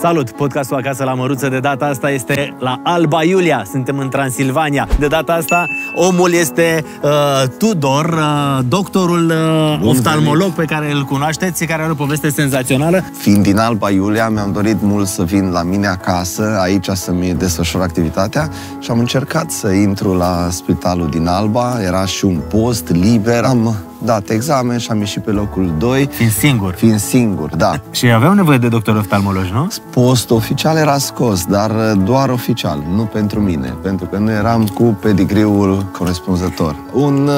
Salut! Podcastul Acasă la Măruță de data asta este la Alba Iulia. Suntem în Transilvania. De data asta omul este uh, Tudor, uh, doctorul uh, oftalmolog pe care îl cunoașteți, care are o poveste senzațională. Fiind din Alba Iulia, mi-am dorit mult să vin la mine acasă, aici să-mi desfășor activitatea și am încercat să intru la spitalul din Alba. Era și un post liber. Am dat examen și am ieșit pe locul 2. Fiind singur. Fiind singur, da. Și aveau nevoie de doctor oftalmolog, nu? Postul oficial era scos, dar doar oficial, nu pentru mine, pentru că nu eram cu pedigriul corespunzător. Un uh,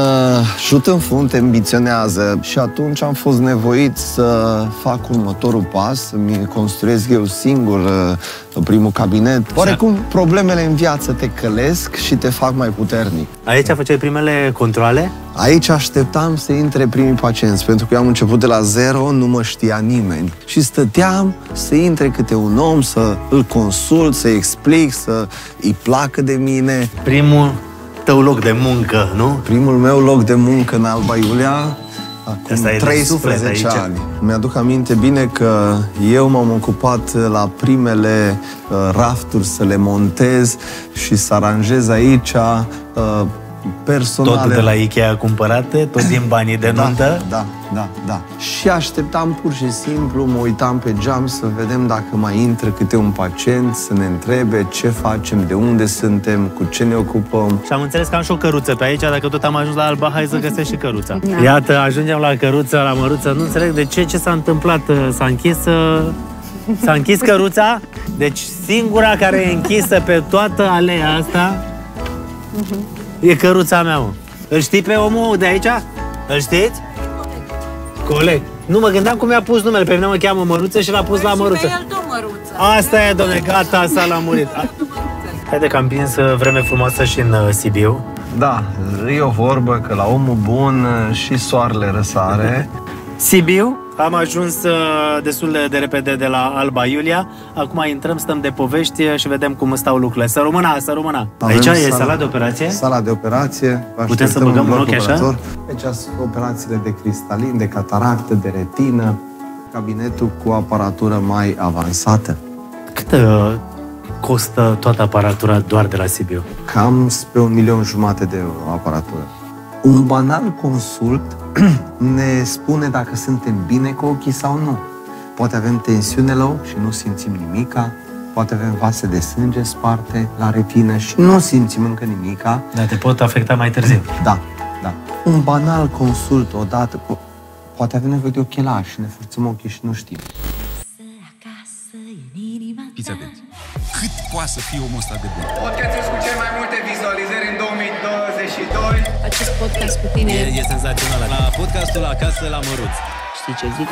șut în fund te ambiționează și atunci am fost nevoit să fac următorul pas, să-mi construiesc eu singur uh, primul cabinet. Oarecum problemele în viață te călesc și te fac mai puternic. Aici făceai primele controle? Aici așteptam să intre primii pacienți, pentru că eu am început de la zero, nu mă știa nimeni. Și stăteam să intre câte un om, să îl consult, să-i explic, să îi placă de mine. Primul tău loc de muncă, nu? Primul meu loc de muncă în Alba Iulia, acum Asta e de 13 suflet aici. ani. Mi-aduc aminte bine că eu m-am ocupat la primele uh, rafturi să le montez și să aranjez aici uh, personale. Tot de la Ikea cumpărate, tot din banii de nuntă? Da, da, da. Și așteptam pur și simplu, mă uitam pe geam să vedem dacă mai intră câte un pacient, să ne întrebe ce facem, de unde suntem, cu ce ne ocupăm. Și am înțeles că am și o căruță pe aici, dacă tot am ajuns la Alba, hai să găsesc și căruța. Da. Iată, ajungem la căruță, la măruță, nu înțeleg de ce, ce s-a întâmplat, s-a închis... uh, S-a închis căruța, deci singura care e închisă pe toată aleea asta e căruța mea, mă. Îl știi pe omul de aici? Îl știți? Coleg. Nu mă gândeam cum i-a pus numele, pe mine mă cheamă Măruță și l-a pus la Măruță. Pe el tot măruță. Asta e, domne, gata, s-a lămurit. Haide că am prins uh, vreme frumoasă și în uh, Sibiu. Da, e o vorbă că la omul bun uh, și soarele răsare. Sibiu, am ajuns uh, destul de, de repede de la Alba Iulia. Acum intrăm, stăm de povești uh, și vedem cum stau lucrurile. Să rămână, să rămână. Avem Aici e sala- sala de operație? Sala de operație. Vă Putem să așteptăm băgăm în un bloc ochi așa? operator. Aici sunt operațiile de cristalin, de cataractă, de retină. Cabinetul cu aparatură mai avansată. Cât uh, costă toată aparatura doar de la Sibiu? Cam spre un milion jumate de euro aparatură. Un banal consult ne spune dacă suntem bine cu ochii sau nu. Poate avem tensiune la ochi și nu simțim nimica, poate avem vase de sânge sparte la retină și nu simțim încă nimica. Da, te pot afecta mai târziu. Da, da. Un banal consult odată, cu... poate avem nevoie de ochelari și ne forțăm ochii și nu știm. Fiți atenți. Cât poate să fie omul ăsta de bun? Podcastul cu cel mai multe vizualizări în 2022. Acest podcast cu tine E, e senzațional. La podcastul Acasă la Măruț. știi ce zic?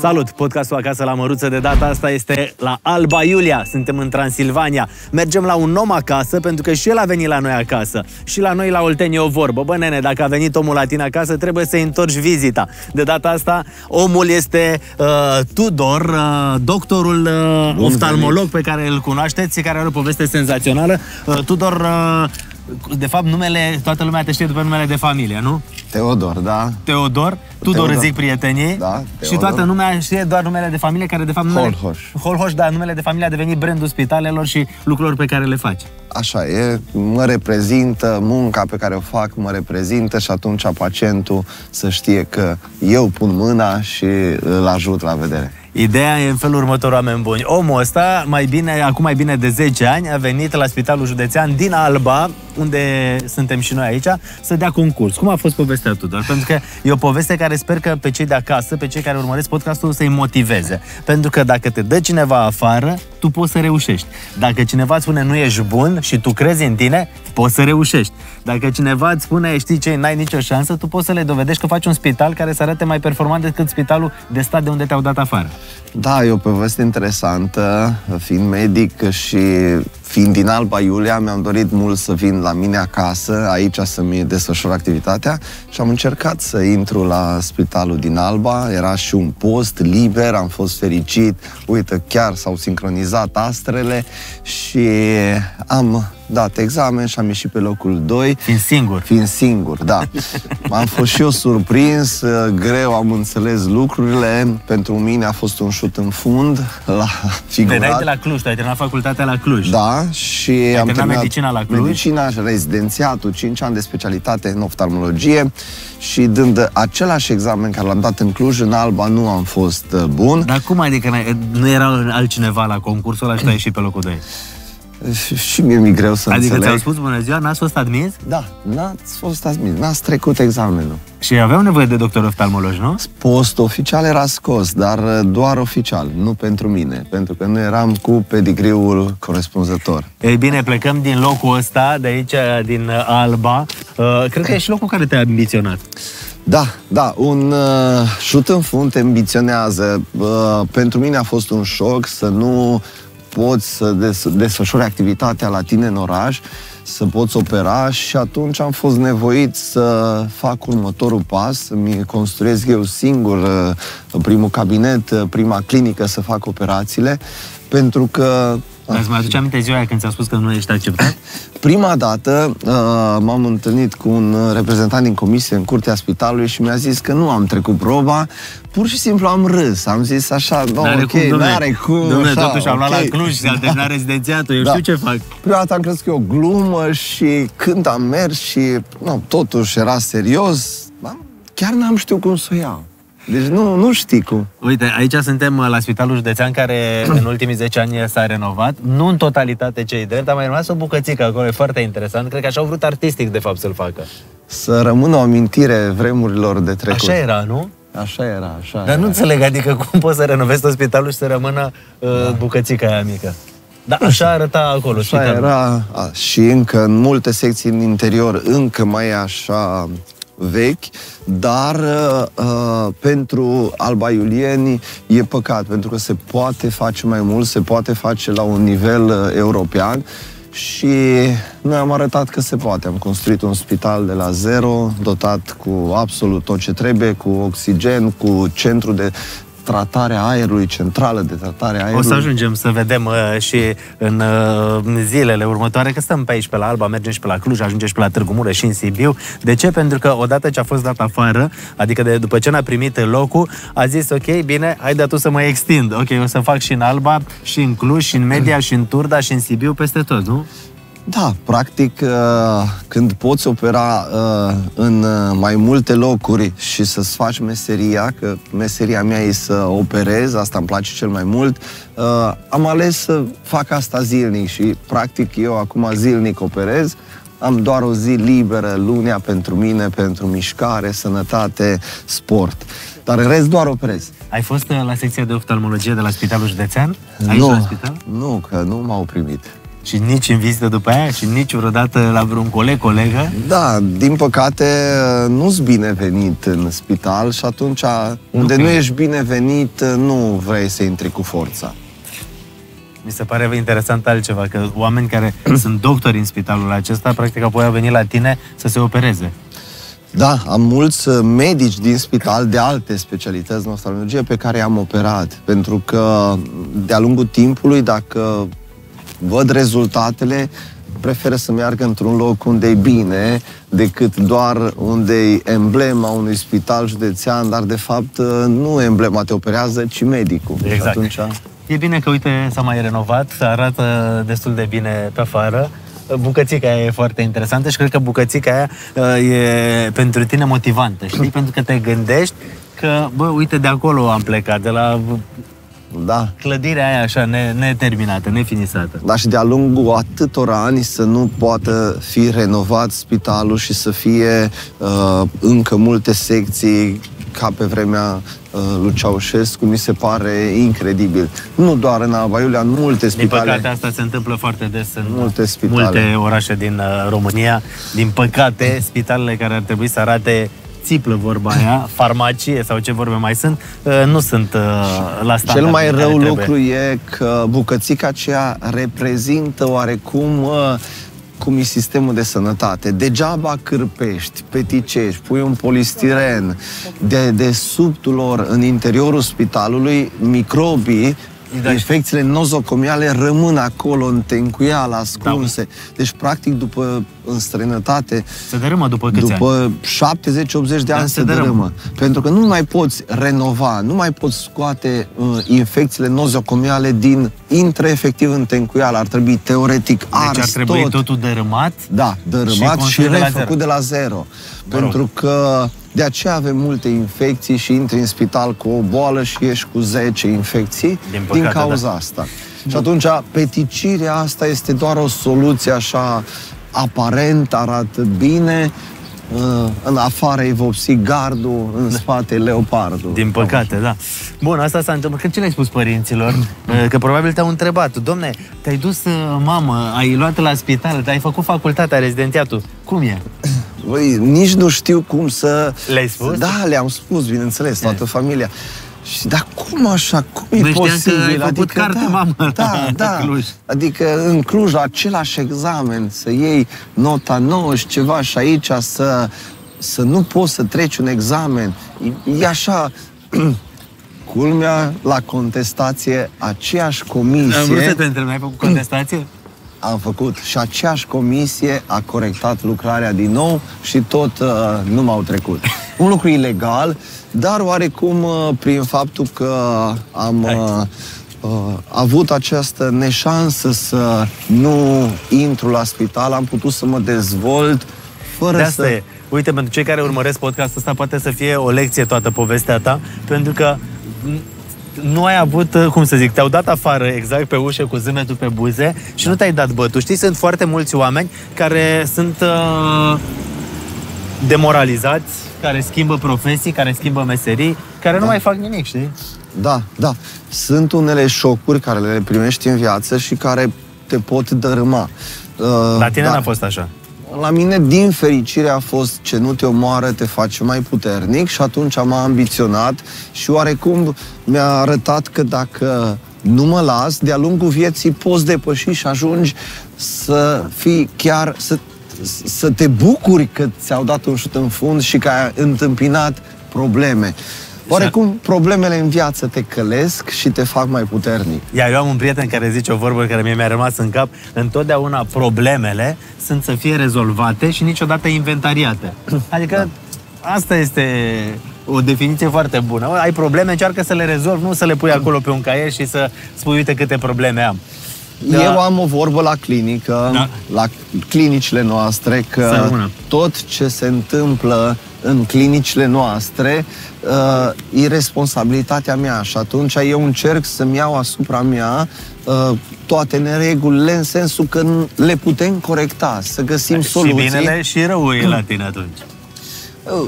Salut! Podcastul Acasă la Măruță de data asta este la Alba Iulia. Suntem în Transilvania. Mergem la un om acasă pentru că și el a venit la noi acasă. Și la noi la Olteni e o vorbă. Bă, nene, dacă a venit omul la tine acasă, trebuie să-i întorci vizita. De data asta, omul este uh, Tudor, uh, doctorul uh, oftalmolog pe care îl cunoașteți, care are o poveste senzațională. Uh, Tudor, uh, de fapt, numele, toată lumea te știe după numele de familie, nu? Teodor, da? Teodor, Tudor Teodor. îți zic prietenie Da, și Teodor. toată lumea știe doar numele de familie care de fapt numele... Holhoș. Holhoș, da, numele de familie a devenit brandul spitalelor și lucrurilor pe care le faci. Așa e, mă reprezintă, munca pe care o fac mă reprezintă și atunci pacientul să știe că eu pun mâna și îl ajut la vedere. Ideea e în felul următor, oameni buni. Omul ăsta, mai bine, acum mai bine de 10 ani, a venit la Spitalul Județean din Alba, unde suntem și noi aici, să dea concurs. Cum a fost povestea Tudor? Pentru că e o poveste care sper că pe cei de acasă, pe cei care urmăresc podcastul, să-i motiveze. Pentru că dacă te dă cineva afară, tu poți să reușești. Dacă cineva îți spune nu ești bun și tu crezi în tine, poți să reușești. Dacă cineva îți spune, știi ce, n-ai nicio șansă, tu poți să le dovedești că faci un spital care să arate mai performant decât spitalul de stat de unde te-au dat afară. Da, e o poveste interesantă. Fiind medic și fiind din Alba Iulia, mi-am dorit mult să vin la mine acasă, aici să-mi desfășor activitatea și am încercat să intru la spitalul din Alba. Era și un post liber, am fost fericit. Uite, chiar s-au sincronizat astrele și am dat examen și am ieșit pe locul 2. Fiind singur. Fiind singur, da. Am fost și eu surprins, greu am înțeles lucrurile. Pentru mine a fost un șut în fund la figurat. Veneai de la Cluj, tu ai terminat facultatea la Cluj. Da, și Ai am terminat medicina la Cluj? Medicina, rezidențiatul, 5 ani de specialitate în oftalmologie și dând același examen care l-am dat în Cluj, în Alba nu am fost uh, bun. Dar cum adică n-ai- nu era altcineva la concursul ăla și tu ai ieșit pe locul 2? Și- Și mie mi-e greu să Adică înțeleg. ți-au spus bună ziua, n-ați fost admis? Da, n-ați fost admis, n-ați trecut examenul. Și aveau nevoie de doctor oftalmolog, nu? Post oficial era scos, dar uh, doar oficial, nu pentru mine, pentru că nu eram cu pedigriul corespunzător. Ei bine, plecăm din locul ăsta, de aici, din uh, Alba. Uh, cred că e și locul care te-a ambiționat. Da, da, un uh, șut în fund te ambiționează. Uh, pentru mine a fost un șoc să nu poți să des- desfășori activitatea la tine în oraș, să poți opera și atunci am fost nevoit să fac următorul pas, să-mi construiesc eu singur uh, primul cabinet, uh, prima clinică să fac operațiile, pentru că Dar îți mai aduce aminte ziua aia când ți-a spus că nu ești acceptat? Prima dată uh, m-am întâlnit cu un reprezentant din comisie în curtea spitalului și mi-a zis că nu am trecut proba, pur și simplu am râs. Am zis așa, no, N-are ok, cum, dom'le. n-are cum. Dom'le, așa, totuși am luat ok. la Cluj, s-a terminat rezidențiatul, eu Da. știu ce fac. Prima dată am crezut că e o glumă și când am mers și nu, totuși era serios, am- chiar n-am știut cum să o iau. Deci nu, nu știi cum. Uite, aici suntem uh, la Spitalul Județean, care în ultimii 10 ani s-a renovat. Nu în totalitate cei drept, a mai rămas o bucățică acolo, e foarte interesant. Cred că așa au vrut artistic, de fapt, să-l facă. Să rămână o amintire vremurilor de trecut. Așa era, nu? Așa era, așa Dar era. nu înțeleg, adică cum poți să renovezi tot spitalul și să rămână uh, bucățica aia mică. Dar așa arăta acolo Așa spitalul. era a, și încă în multe secții în interior încă mai e așa vechi, dar uh, uh, pentru Alba Iulieni e păcat, pentru că se poate face mai mult, se poate face la un nivel uh, european și noi am arătat că se poate. Am construit un spital de la zero, dotat cu absolut tot ce trebuie, cu oxigen, cu centru de tratare a aerului, centrală de tratare a O aerului. să ajungem să vedem uh, și în uh, zilele următoare, că stăm pe aici, pe la Alba, mergem și pe la Cluj, ajungem și pe la Târgu Mureș și în Sibiu. De ce? Pentru că odată ce a fost dat afară, adică de, după ce n-a primit locul, a zis, ok, bine, hai de tu să mă extind. Ok, o să fac și în Alba, și în Cluj, și în Media, și în Turda, și în Sibiu, peste tot, nu? Da, practic, uh, când poți opera uh, în uh, mai multe locuri și să-ți faci meseria, că meseria mea e să operez, asta îmi place cel mai mult, uh, am ales să fac asta zilnic și, practic, eu acum zilnic operez, am doar o zi liberă, lunea pentru mine, pentru mișcare, sănătate, sport. Dar în rest doar operez. Ai fost uh, la secția de oftalmologie de la Spitalul Județean? Aici nu, la spital? nu, că nu m-au primit. Și nici în vizită după aia? Și nici vreodată la vreun coleg, colegă? Da, din păcate nu-s binevenit în spital și atunci unde Ok. nu ești binevenit nu vrei să intri cu forța. Mi se pare interesant altceva, că oameni care sunt doctori în spitalul acesta, practic apoi au venit la tine să se opereze. Da, am mulți uh, medici din spital de alte specialități în oftalmologie pe care i-am operat, pentru că de-a lungul timpului, dacă văd rezultatele, preferă să meargă într-un loc unde e bine decât doar unde e emblema unui spital județean, dar de fapt uh, nu emblema te operează, ci medicul. Și Exact. atunci... E bine că, uite, s-a mai renovat, arată destul de bine pe afară. Bucățica aia e foarte interesantă și cred că bucățica aia uh, e pentru tine motivantă, știi? pentru că te gândești că, bă, uite, de acolo am plecat, de la Da, clădirea aia așa ne- neterminată, nefinisată. Dar și de-a lungul atâtor ani să nu poată fi renovat spitalul și să fie uh, încă multe secții ca pe vremea uh, lui Ceaușescu, mi se pare incredibil. Nu doar în Alba Iulia, în multe Din spitale. păcate, asta se întâmplă foarte des în Multe spitale. multe orașe din uh, România. Din păcate, spitalele care ar trebui să arate țiplă vorba aia, farmacie sau ce vorbe mai sunt, uh, nu sunt uh, la standard. Cel mai care rău trebuie. lucru e că bucățica aceea reprezintă oarecum uh, cum e sistemul de sănătate. Degeaba cârpești, peticești, pui un polistiren de, de subtul lor în interiorul spitalului, microbii, Da. infecțiile nozocomiale rămân acolo în tencuială, ascunse. Deci, practic, după în străinătate, Se dărâmă după câți ani? după 70-80 de ani se se dărâmă. dărâmă. Pentru că nu mai poți renova, nu mai poți scoate uh, infecțiile nozocomiale din, intră efectiv în tencuială. Ar trebui teoretic ars Deci ar trebui tot. totul dărâmat? Da, dărâmat Și și, construit de la refăcut zero. de la zero. Mă rog. Pentru că de aceea avem multe infecții și intri în spital cu o boală și ieși cu 10 infecții Din păcate, din cauza da. asta. Și atunci peticirea asta este doar o soluție așa aparent, arată bine, uh, în afară e vopsi gardul, în spate e leopardul. Din păcate, da. Bun, asta s-a întâmplat. Că ce le-ai spus părinților? Uh, Că probabil te-au întrebat. Domne, te-ai dus, uh, mamă, ai luat la spital, te-ai făcut facultatea, rezidențiatul. Cum e? Băi, nici nu știu cum să... Le-ai spus? Da, le-am spus, bineînțeles, toată familia. Și dar cum așa? Cum e Noi știam că posibil? ai făcut carte, da, mamă, la da, da. Cluj. Adică în Cluj, la același examen, să iei nota 9 și ceva și aici să, să nu poți să treci un examen. E, e așa... Culmea, la contestație, aceeași comisie... Am vrut să te întreb, ai făcut contestație? Am făcut și aceeași comisie a corectat lucrarea din nou și tot uh, nu m-au trecut. Un lucru ilegal, dar oarecum uh, prin faptul că am uh, uh, avut această neșansă să nu intru la spital, am putut să mă dezvolt fără De asta să... e. Uite, pentru cei care urmăresc podcastul ăsta, poate să fie o lecție toată povestea ta, pentru că n- nu ai avut, uh, cum să zic, te-au dat afară exact pe ușă cu zâmbetul pe buze și nu te-ai dat bătut. Știi, sunt foarte mulți oameni care sunt uh, demoralizați, care schimbă profesii, care schimbă meserii, care nu mai fac nimic, știi? Da, da. Sunt unele șocuri care le primești în viață și care te pot dărâma. Uh, La tine da. n-a fost așa. La mine, din fericire, a fost ce nu te omoară, te face mai puternic și atunci am ambiționat și oarecum mi-a arătat că dacă nu mă las, de-a lungul vieții poți depăși și ajungi să fii chiar, să, să te bucuri că ți-au dat un șut în fund și că ai întâmpinat probleme. Oarecum, problemele în viață te călesc și te fac mai puternic. Iar eu am un prieten care zice o vorbă care mie mi-a rămas în cap. Întotdeauna problemele sunt să fie rezolvate și niciodată inventariate. Adică asta este o definiție foarte bună. Ai probleme, încearcă să le rezolvi, nu să le pui acolo pe un caiet și să spui, uite câte probleme am. Da. Eu am o vorbă la clinică, Da. la clinicile noastre, Să că rămână. tot ce se întâmplă în clinicile noastre uh, e responsabilitatea mea și atunci eu încerc să-mi iau asupra mea uh, toate neregulile în sensul că n- le putem corecta, să găsim și soluții. binele și răul e la tine atunci.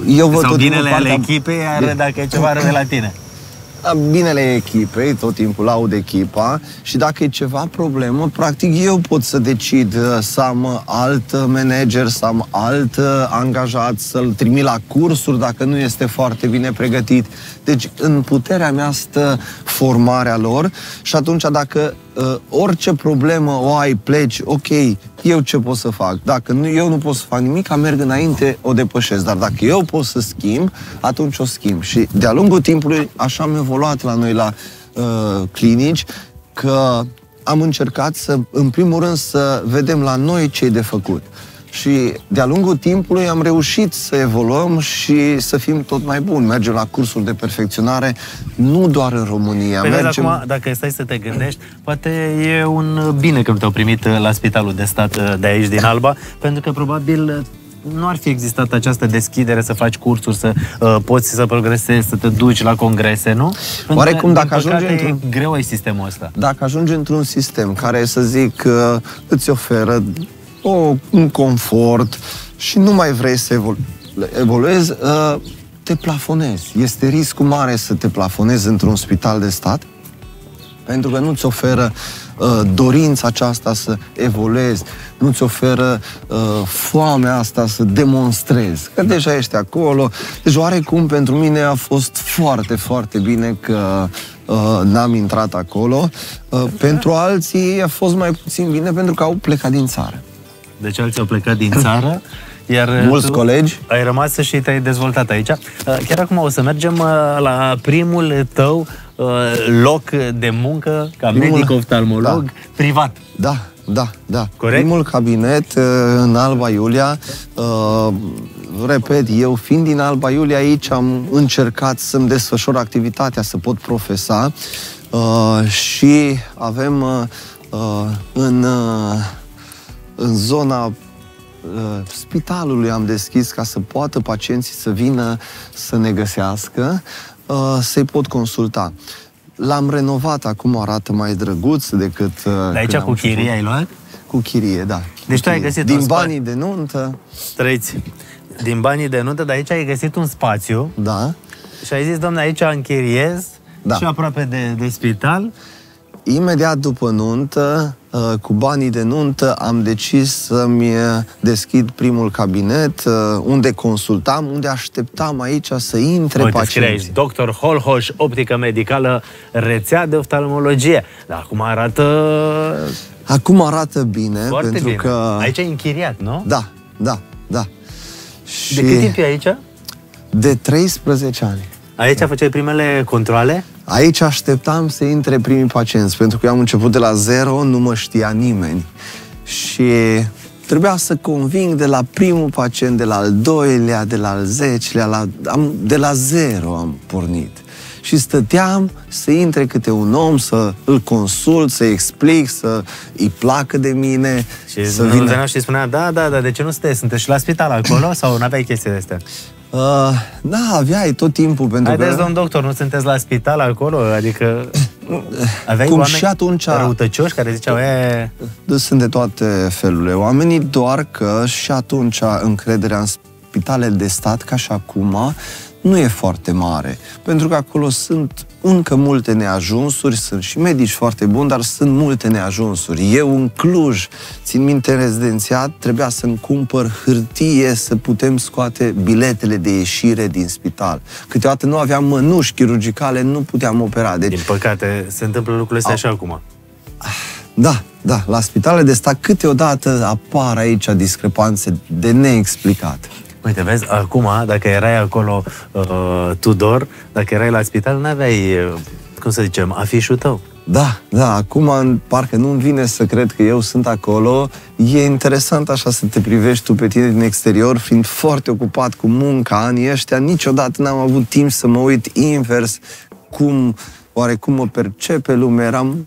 Eu văd Sau tot binele timpul ale partea- echipei, iar dacă e ceva rău e la tine. Da, Binele echipei, tot timpul laud echipa și dacă e ceva problemă, practic eu pot să decid uh, să am alt manager, să am alt uh, angajat, să-l trimit la cursuri dacă nu este foarte bine pregătit. Deci în puterea mea stă formarea lor și atunci dacă uh, orice problemă o ai, pleci, ok, eu ce pot să fac? Dacă nu, eu nu pot să fac nimic, merg înainte, o depășesc. Dar dacă eu pot să schimb, atunci o schimb. Și de-a lungul timpului, așa am evoluat la noi la uh, clinici, că am încercat să, în primul rând, să vedem la noi ce e de făcut. Și de-a lungul timpului am reușit să evoluăm și să fim tot mai buni. Mergem la cursuri de perfecționare, nu doar în România. Păi vezi, mergem... acum, dacă stai să te gândești, poate e un bine că nu te-au primit uh, la spitalul de stat uh, de aici, din Alba, pentru că probabil uh, nu ar fi existat această deschidere să faci cursuri, să uh, poți să progresezi, să te duci la congrese, nu? Pentru Oarecum, că, dacă din ajungi păcate, într-un- e greu ai sistemul ăsta. dacă ajungi într-un sistem care, să zic, uh, îți oferă o, un confort și nu mai vrei să evolu- evoluezi, uh, te plafonezi. Este riscul mare să te plafonezi într-un spital de stat Pentru că nu-ți oferă uh, dorința aceasta să evoluezi, nu-ți oferă uh, foamea asta să demonstrezi. Că deja ești acolo. Deci oarecum pentru mine a fost foarte, foarte bine că uh, n-am intrat acolo. Uh, pentru alții a fost mai puțin bine pentru că au plecat din țară. Deci alții au plecat din țară, iar Mulți tu colegi. ai rămas și te-ai dezvoltat aici. Uh, Chiar acum o să mergem uh, la primul tău uh, loc de muncă ca Primul- medic oftalmolog privat. Da, da, da. Corect? Primul cabinet uh, în Alba Iulia, uh, repet, eu fiind din Alba Iulia aici am încercat să-mi desfășor activitatea, să pot profesa uh, și avem uh, uh, în, uh, în zona uh, spitalului am deschis ca să poată pacienții să vină să ne găsească, uh, să-i pot consulta. L-am renovat, acum arată mai drăguț decât... uh, De aici când cu am chirie început. ai luat? Cu chirie, da. Deci Cu tu ai chirie. găsit Din un spa- banii de nuntă, Trăiți din banii de nuntă, dar aici ai găsit un spațiu da. și ai zis, domne, aici închiriez Da. și aproape de, de spital. Imediat după nuntă, uh, cu banii de nuntă, am decis să-mi uh, deschid primul cabinet, uh, unde consultam, unde așteptam aici să intre Uite, scrie aici, pacienții. Dr. Holhoș, optică medicală, rețea de oftalmologie. Dar acum arată Acum arată bine, foarte pentru bine. că... Aici ai închiriat, nu? Da, da, da. Și De cât timp e aici? De 13 ani. Aici făceai primele controle? Aici așteptam să intre primii pacienți, pentru că eu am început de la zero, nu mă știa nimeni. Și trebuia să conving de la primul pacient, de la al doilea, de la al zecelea, la, am, de la zero am pornit. Și stăteam să intre câte un om, să îl consult, să explic, să îi placă de mine, Și să nu vină. venea și spunea, da, da, da, de ce nu sunteți? Sunteți și la spital acolo sau nu aveai chestii de astea? Uh, da, aveai tot timpul, pentru Haideți, că... domn doctor, nu sunteți la spital acolo? Adică aveai Cum oameni și atunci- răutăcioși care ziceau, e, Da, Sunt de toate felurile. Oamenii doar că și atunci încrederea în spitalele de stat, ca și acum, nu e foarte mare. Pentru că acolo sunt încă multe neajunsuri, sunt și medici foarte buni, dar sunt multe neajunsuri. Eu în Cluj, țin minte în rezidențiat, trebuia să-mi cumpăr hârtie să putem scoate biletele de ieșire din spital. Câteodată nu aveam mănuși chirurgicale, nu puteam opera. Deci din păcate, se întâmplă lucrurile astea și acum. Da, da, la spitalele de stat câteodată apar aici discrepanțe de neexplicat. Uite, vezi, acum, dacă erai acolo, uh, Tudor, dacă erai la spital, n-aveai, uh, cum să zicem, afișul tău. Da, da, acum în- parcă nu-mi vine să cred că eu sunt acolo. E interesant așa să te privești tu pe tine din exterior, fiind foarte ocupat cu munca anii ăștia. Niciodată n-am avut timp să mă uit invers cum, oare cum mă percepe lumea. Eram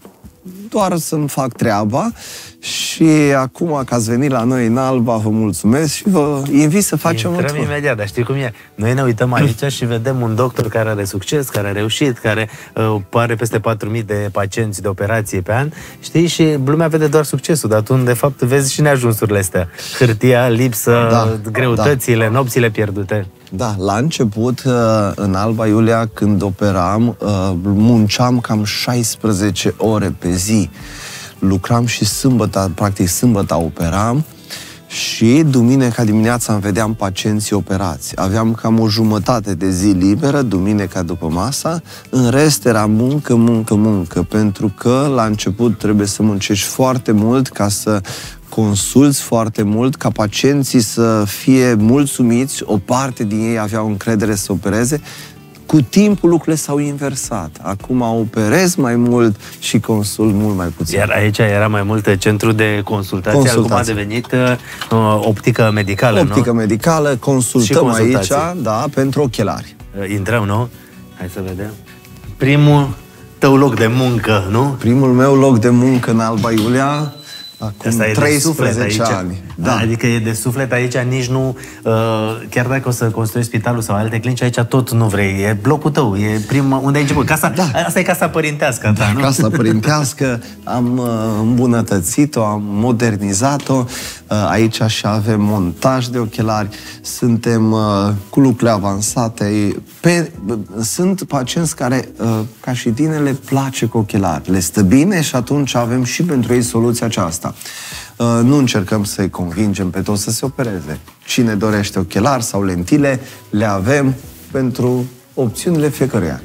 doar să-mi fac treaba și acum că ați venit la noi în Alba, vă mulțumesc și vă invit să facem un Intrăm tur. imediat, dar știi cum e? Noi ne uităm aici și vedem un doctor care are succes, care a reușit, care uh, are peste 4.000 de pacienți de operație pe an, știi? Și lumea vede doar succesul, dar tu, de fapt, vezi și neajunsurile astea. Hârtia, lipsă, Da, greutățile, nopțile pierdute. Da, la început, uh, în Alba Iulia, când operam, uh, munceam cam 16 ore pe zi. Lucram și sâmbătă, practic sâmbătă operam și duminica dimineața îmi vedeam pacienții operați. Aveam cam o jumătate de zi liberă, duminica după masa, în rest era muncă, muncă, muncă, pentru că la început trebuie să muncești foarte mult ca să consulți foarte mult, ca pacienții să fie mulțumiți, o parte din ei aveau încredere să opereze, cu timpul lucrurile s-au inversat. Acum operez mai mult și consult mult mai puțin. Iar aici era mai mult centru de consultație, Consultație. acum a devenit uh, optică medicală, Optică nu? medicală, consultăm Și aici, consultații. da, pentru ochelari. Uh, Intrăm, nu? Hai să vedem. Primul tău loc de muncă, nu? Primul meu loc de muncă în Alba Iulia Acum Asta e de 13 suflet aici. ani. Da. Adică e de suflet aici, nici nu... Uh, chiar dacă o să construiești spitalul sau alte clinici, aici tot nu vrei. E blocul tău, e prima... Unde ai început? Casa, Da. Asta e casa părintească a ta, nu? Casa părintească, am uh, îmbunătățit-o, am modernizat-o. Uh, Aici și avem montaj de ochelari, suntem uh, cu lucrurile avansate. Pe, sunt pacienți care, uh, ca și tine, le place cu ochelari. Le stă bine și atunci avem și pentru ei soluția aceasta. Uh, Nu încercăm să-i convingem pe toți să se opereze. Cine dorește ochelari sau lentile, le avem pentru opțiunile fiecăruia.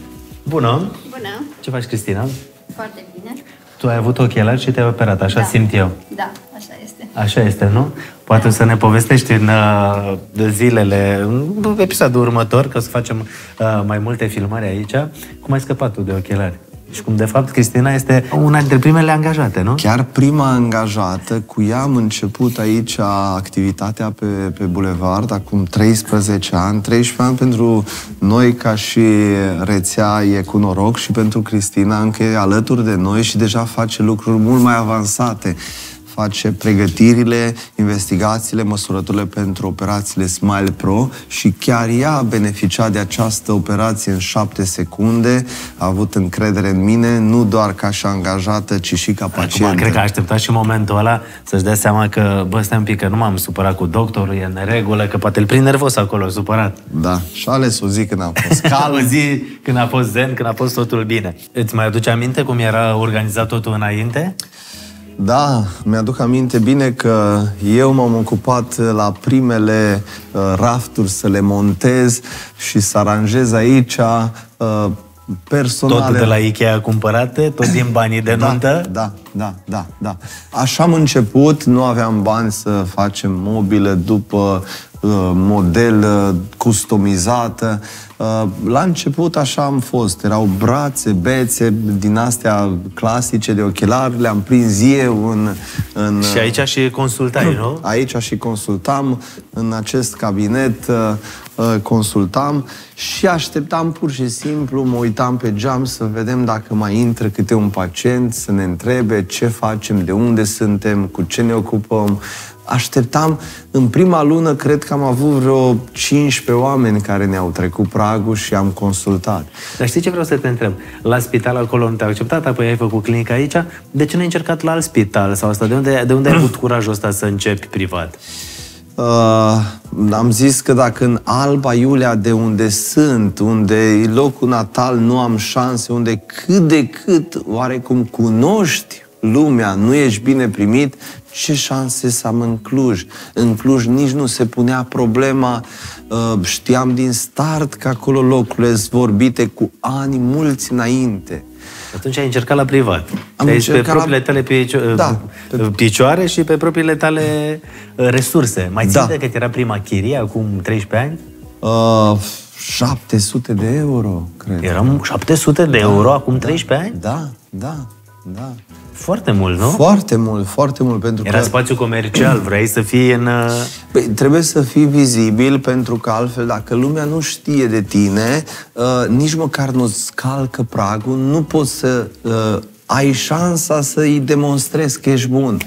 Bună! Bună, Ce faci, Cristina? foarte bine. Tu ai avut ochelari și te-ai operat, așa Da. simt eu. Da, așa este. Așa este, nu? Poate o să ne povestești în uh, zilele, în episodul următor, că o să facem uh, mai multe filmări aici, cum ai scăpat tu de ochelari. Și cum, de fapt, Cristina este una dintre primele angajate, nu? Chiar prima angajată, cu ea am început aici activitatea pe, pe bulevard, acum 13 ani. 13 ani pentru noi ca și rețea e cu noroc și pentru Cristina încă e alături de noi și deja face lucruri mult mai avansate. Face pregătirile, investigațiile, măsurăturile pentru operațiile Smile Pro și chiar ea a beneficiat de această operație în șapte secunde, a avut încredere în mine, nu doar ca și angajată, ci și ca Acum, pacientă. cred că a așteptat și momentul ăla să-și dea seama că, bă, stai un pic, că nu m-am supărat cu doctorul, e în neregulă, că poate îl prind nervos acolo, supărat. Da, și a ales o zi când am fost Ca o calm. zi când a fost zen, când a fost totul bine. Îți mai aduce aminte cum era organizat totul înainte? Da, mi-aduc aminte bine că eu m-am ocupat la primele uh, rafturi să le montez și să aranjez aici uh, personale. Tot de la Ikea cumpărate, tot din banii de nuntă? Da, da, da, da. Așa am început, nu aveam bani să facem mobilă după uh, model uh, customizată. Uh, la început așa am fost. Erau brațe, bețe din astea clasice de ochelari, le-am prins eu în... în Și aici și consultai, nu? Aici și consultam, în acest cabinet uh, uh, consultam și așteptam pur și simplu, mă uitam pe geam să vedem dacă mai intră câte un pacient, să ne întrebe ce facem, de unde suntem, cu ce ne ocupăm. Așteptam, în prima lună, cred că am avut vreo 15 oameni care ne-au trecut pragul și am consultat. Dar știi ce vreau să te întreb? La spital acolo nu te-au acceptat, apoi ai făcut clinica aici. De ce nu ai încercat la alt spital sau asta? De unde, de unde ai avut curajul ăsta să începi privat? Uh, am zis că dacă în Alba Iulia, de unde sunt, unde e locul natal, nu am șanse, unde cât de cât oarecum cunoști lumea, nu ești bine primit, ce șanse să am în Cluj? În Cluj nici nu se punea problema, uh, știam din start că acolo locurile sunt vorbite cu ani mulți înainte. Atunci ai încercat la privat. Am Te-ai zis pe încercat la- propriile tale picio- Da. picioare și pe propriile tale uh, resurse. Mai ții Da. de că era prima chirie acum 13 ani? Uh, 700 de euro, cred. Eram 700 de euro acum 13 ani? Da, da, da. Foarte mult, nu? Foarte mult, foarte mult, pentru Era că... spațiu comercial, vrei să fii în... uh, Păi, trebuie să fii vizibil pentru că altfel dacă lumea nu știe de tine, uh, nici măcar nu-ți calcă pragul, nu poți să uh, ai șansa să-i demonstrezi că ești bun.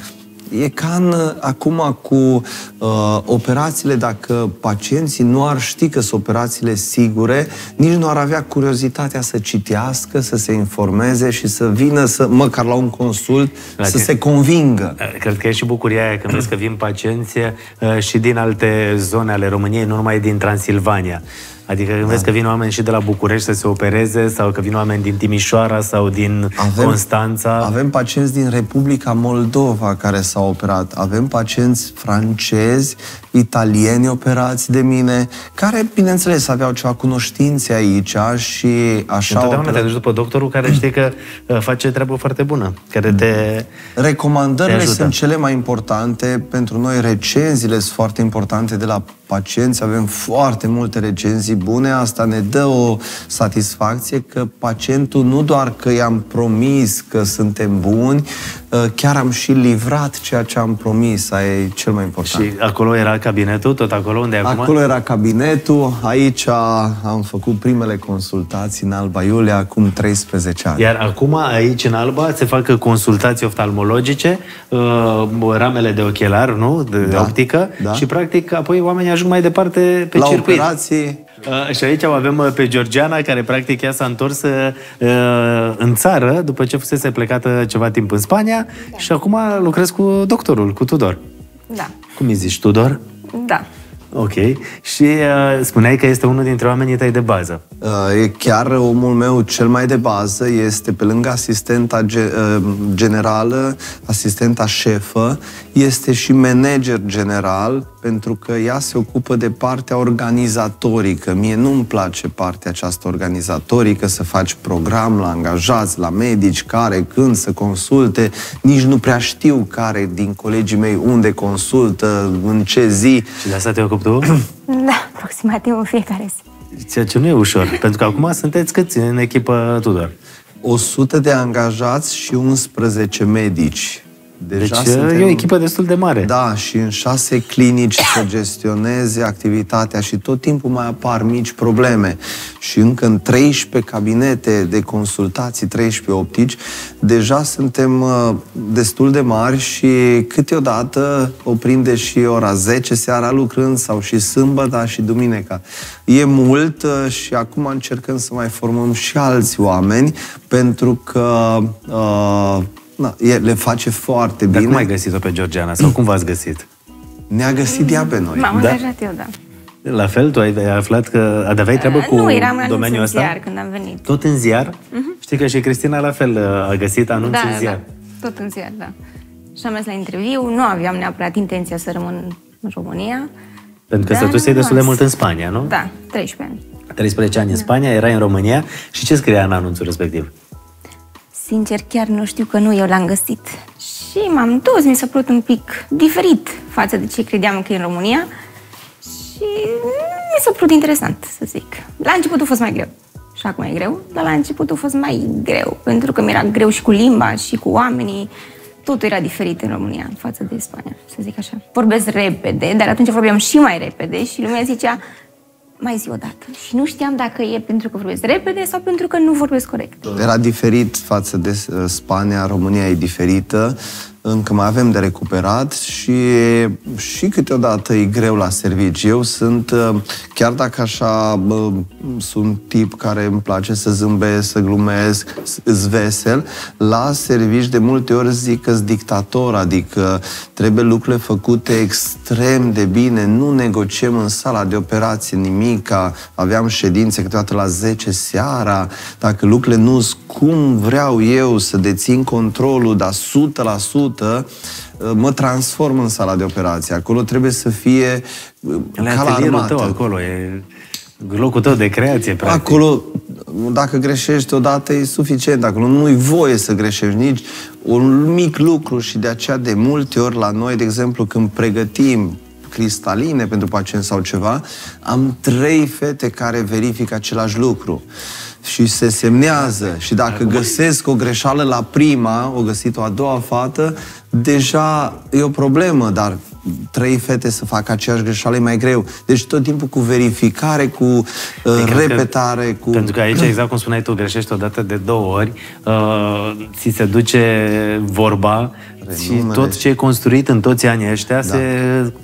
E ca în, uh, acum cu uh, operațiile, dacă pacienții nu ar ști că sunt operațiile sigure, nici nu ar avea curiozitatea să citească, să se informeze și să vină să, măcar la un consult, La să tine. se convingă. Cred că e și bucuria aia când vezi că vin pacienți uh, și din alte zone ale României, nu numai din Transilvania. Adică când vezi că vin oameni și de la București să se opereze sau că vin oameni din Timișoara sau din Constanța. Avem pacienți din Republica Moldova care s-au operat. Avem pacienți francezi, italieni operați de mine, care, bineînțeles, aveau ceva cunoștințe aici și Și așa au întotdeauna te operat. duci după doctorul care știe că uh, face treabă foarte bună, care te... Recomandările Te ajută. sunt cele mai importante pentru noi, recenziile sunt foarte importante de la pacienți, avem foarte multe recenzii bune, asta ne dă o satisfacție că pacientul nu doar că i-am promis că suntem buni, uh, chiar am și livrat ceea ce am promis, aia e cel mai important. Și acolo era cabinetul, tot acolo unde e acum? Acolo era cabinetul, aici am făcut primele consultații în Alba Iulia acum 13 ani. Iar acum aici în Alba se fac consultații oftalmologice, uh, ramele de ochelar, nu? De Da, optică da. și practic apoi oamenii ajung mai departe pe La circuit. operații, Uh, și aici o avem uh, pe Georgiana, care practic ea s-a întors uh, în țară după ce fusese plecată ceva timp în Spania și acum lucrez cu doctorul, cu Tudor. Da. Cum îi zici, Tudor? Da. Ok. Și uh, spuneai că este unul dintre oamenii tăi de bază. Uh, E chiar omul meu cel mai de bază, este pe lângă asistenta ge- uh, generală, asistenta șefă, este și manager general, pentru că ea se ocupă de partea organizatorică. Mie nu-mi place partea aceasta organizatorică, să faci program la angajați, la medici, care, când să consulte. Nici nu prea știu care din colegii mei unde consultă, în ce zi. Și de asta te ocupi tu? Da, aproximativ în fiecare zi. Ceea ce nu e ușor, pentru că acum sunteți câți în echipă Tudor? 100 de angajați și 11 medici. Deci e o echipă destul de mare. Da, și în șase clinici să gestioneze activitatea și tot timpul mai apar mici probleme. Și încă în 13 cabinete de consultații, 13 optici, deja suntem uh, destul de mari și câteodată oprim de și ora 10 seara lucrând sau și sâmbătă și duminica. E mult uh, și acum încercăm să mai formăm și alți oameni pentru că uh, na, e, le face foarte Dar bine. cum ai găsit-o pe Georgiana sau cum v-ați găsit? Ne-a găsit ea pe noi. M-am Da? angajat eu, da. La fel, tu ai ai aflat că aveai treabă cu nu, eram în domeniul anunț în ăsta? ziar când am venit. Tot în ziar? Știi că și Cristina la fel a găsit anunț da, în ziar. da, tot în ziar, da. Și am mers la interviu, nu aveam neapărat intenția să rămân în România. Pentru că Da, stătusei am destul de rămas. mult în Spania, nu? Da, 13 ani. 13 ani în Spania, erai în România și ce scria în anunțul respectiv? Sincer, chiar nu știu că nu eu l-am găsit. Și m-am dus, mi s-a părut un pic diferit față de ce credeam că e în România. Și mi s-a părut interesant, să zic. La început a fost mai greu. Și acum e greu, dar la început a fost mai greu. Pentru că mi-era greu și cu limba, și cu oamenii. Totul era diferit în România față de Spania, să zic așa. Vorbesc repede, dar atunci vorbeam și mai repede și lumea zicea mai zi o dată. Și nu știam dacă e pentru că vorbesc repede sau pentru că nu vorbesc corect. Era diferit față de uh, Spania, România e diferită, încă mai avem de recuperat și, și câteodată e greu la servici. Eu sunt, uh, chiar dacă așa bă, sunt tip care îmi place să zâmbesc, să glumesc, îs vesel, la servici de multe ori zic că sunt dictator, adică trebuie lucrurile făcute extrem de bine, nu negociem în sala de operație nimic, aveam ședințe câteodată la 10 seara, dacă lucrurile nu sunt cum vreau eu să dețin controlul, dar 100%, mă transform în sala de operație. Acolo trebuie să fie uh, La ca la atelierul armată. tău acolo, e locul tău de creație, practic. Acolo, dacă greșești odată, e suficient. Acolo nu-i voie să greșești nici un mic lucru și de aceea de multe ori la noi, de exemplu, când pregătim cristaline pentru pacient sau ceva, am trei fete care verifică același lucru și se semnează și dacă găsesc o greșeală la prima, o găsit o a doua fată, deja e o problemă, dar trei fete să facă aceeași greșeală e mai greu. Deci tot timpul cu verificare, cu uh, Cred că- repetare, cu... Pentru că aici, exact cum spuneai tu, greșești odată de două ori, uh, ți se duce vorba și Renumere. tot ce e construit în toți anii ăștia se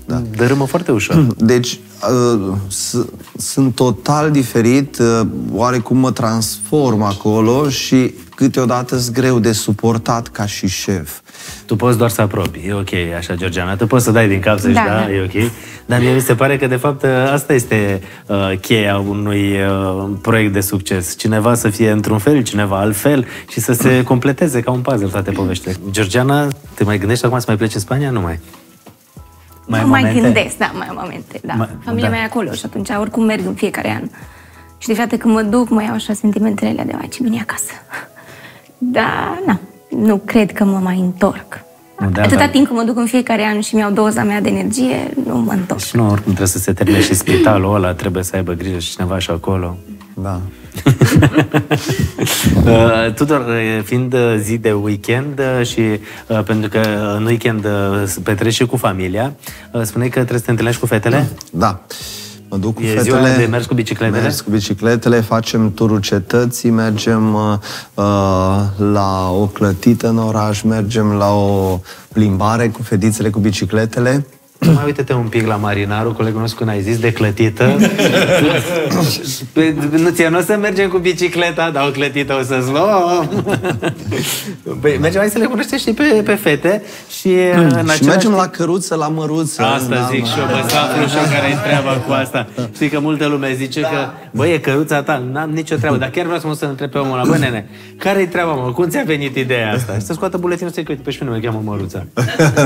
Da. dărâmă foarte ușor. Deci uh, s- sunt total diferit, uh, oarecum mă transform acolo și câteodată sunt greu de suportat ca și șef. Tu poți doar să apropi, e ok, așa, Georgiana. Tu poți să dai din cap să da, Da, da, da. e ok. Dar mie mi se pare că, de fapt, asta este uh, cheia unui uh, proiect de succes. Cineva să fie într-un fel, cineva altfel și să se completeze ca un puzzle toate poveștile. Georgiana, te mai gândești acum să mai pleci în Spania? Nu mai. Mai ai nu mai momente? gândesc, da, mai am momente, da. Mai- Familia da. mea e acolo și atunci oricum merg în fiecare an. Și de fiecare când mă duc, mă iau așa sentimentele alea de, "Ai, ce bine e acasă. Da, na, nu cred că mă mai întorc. Nu, da, Atâta da. timp când mă duc în fiecare an și mi-au doza mea de energie, nu mă întorc. Și nu, oricum trebuie să se termine și spitalul ăla, trebuie să aibă grijă și cineva și acolo. Da. Uh, Tudor, uh, fiind uh, zi de weekend uh, și uh, pentru că în weekend uh, petreci și cu familia, uh, spuneai că trebuie să te întâlnești cu fetele? Da. Mă duc cu E fetele. ziua de mers cu bicicletele? Mers cu bicicletele, facem turul cetății, mergem uh, uh, la o clătită în oraș, mergem la o plimbare cu fetițele cu bicicletele. Mai uite-te un pic la Marinaru, colegul nostru când ai zis de clătită. Păi, nu ție, nu o să mergem cu bicicleta, dar o clătită o să-ți luăm. Păi, mergem, hai să le cunoaștem și pe, pe fete și în și același mergem timp- la căruță, la măruță. Asta Da, zic da. și eu, bă, să aflu și eu care e treaba cu asta. Știi că multă lume zice că, bă, e căruța ta, n-am nicio treabă, dar chiar vreau să mă să întreb pe omul ăla, bă, nene, care e treaba, mă, cum ți-a venit ideea asta? Și să scoată buletinul să-i că uite, pe și mine mă cheamă Măruța.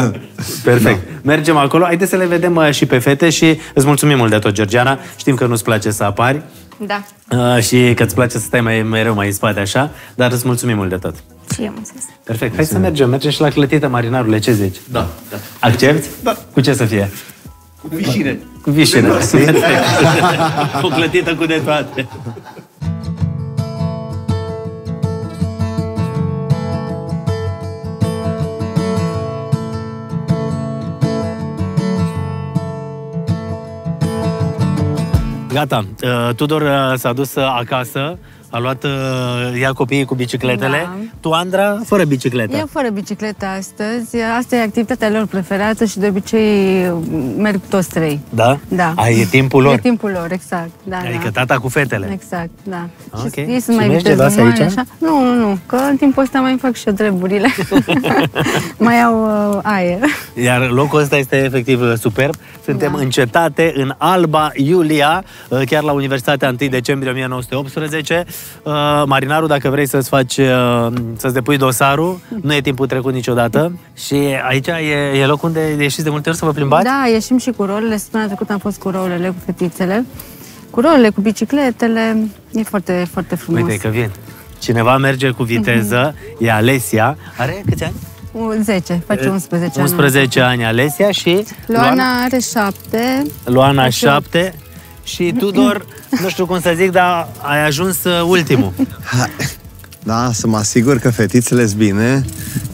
Perfect. Mergem acolo, haideți să le vedem uh, și pe fete și îți mulțumim mult de tot, Georgiana. Știm că nu-ți place să apari Da. uh, și că îți place să stai mai mereu mai în spate așa, dar îți mulțumim mult de tot. Și eu am zis. Perfect. Hai să mergem. Mergem și la clătită, marinarule. Ce zici? Da. da. Accepti? Da. Cu ce să fie? Cu vișine. Cu vișine. Perfect. o clătită cu de toate. Gata. Uh, Tudor uh, s-a dus uh, acasă, a luat, uh, ia copiii cu bicicletele. Da. Tu, Andra, fără bicicletă. Eu fără bicicletă astăzi. Asta e activitatea lor preferată și de obicei merg toți trei. Da? Da. Ai, e timpul lor. E timpul lor, exact. Da, Adică da. tata cu fetele. Exact, da. Ok. Și ei Și sunt mai merge, lasă vitezomani, aici? așa. Nu, nu, nu, că în timpul ăsta mai fac și eu treburile. mai au uh, aer. Iar locul ăsta este efectiv uh, superb. Suntem Da. în cetate, în Alba Iulia, uh, chiar la Universitatea 1 decembrie 1918. Uh, Marinaru, dacă vrei să-ți faci, uh, să-ți depui dosarul, nu e timpul trecut niciodată. Și aici e, e loc unde ieșiți de multe ori să vă plimbați? Da, ieșim și cu rolele. Săptămâna trecută am fost cu rolele, cu fetițele. Cu rolele, cu bicicletele. E foarte, foarte frumos. Uite că vin. Cineva merge cu viteză, e Alesia. Are câți ani? U- 10, face 11 ani. 11 ani Alesia și Luana are 7. Luana Face 7 și Tudor, nu știu cum să zic, dar ai ajuns uh, ultimul. Da, să mă asigur că fetițele sunt bine.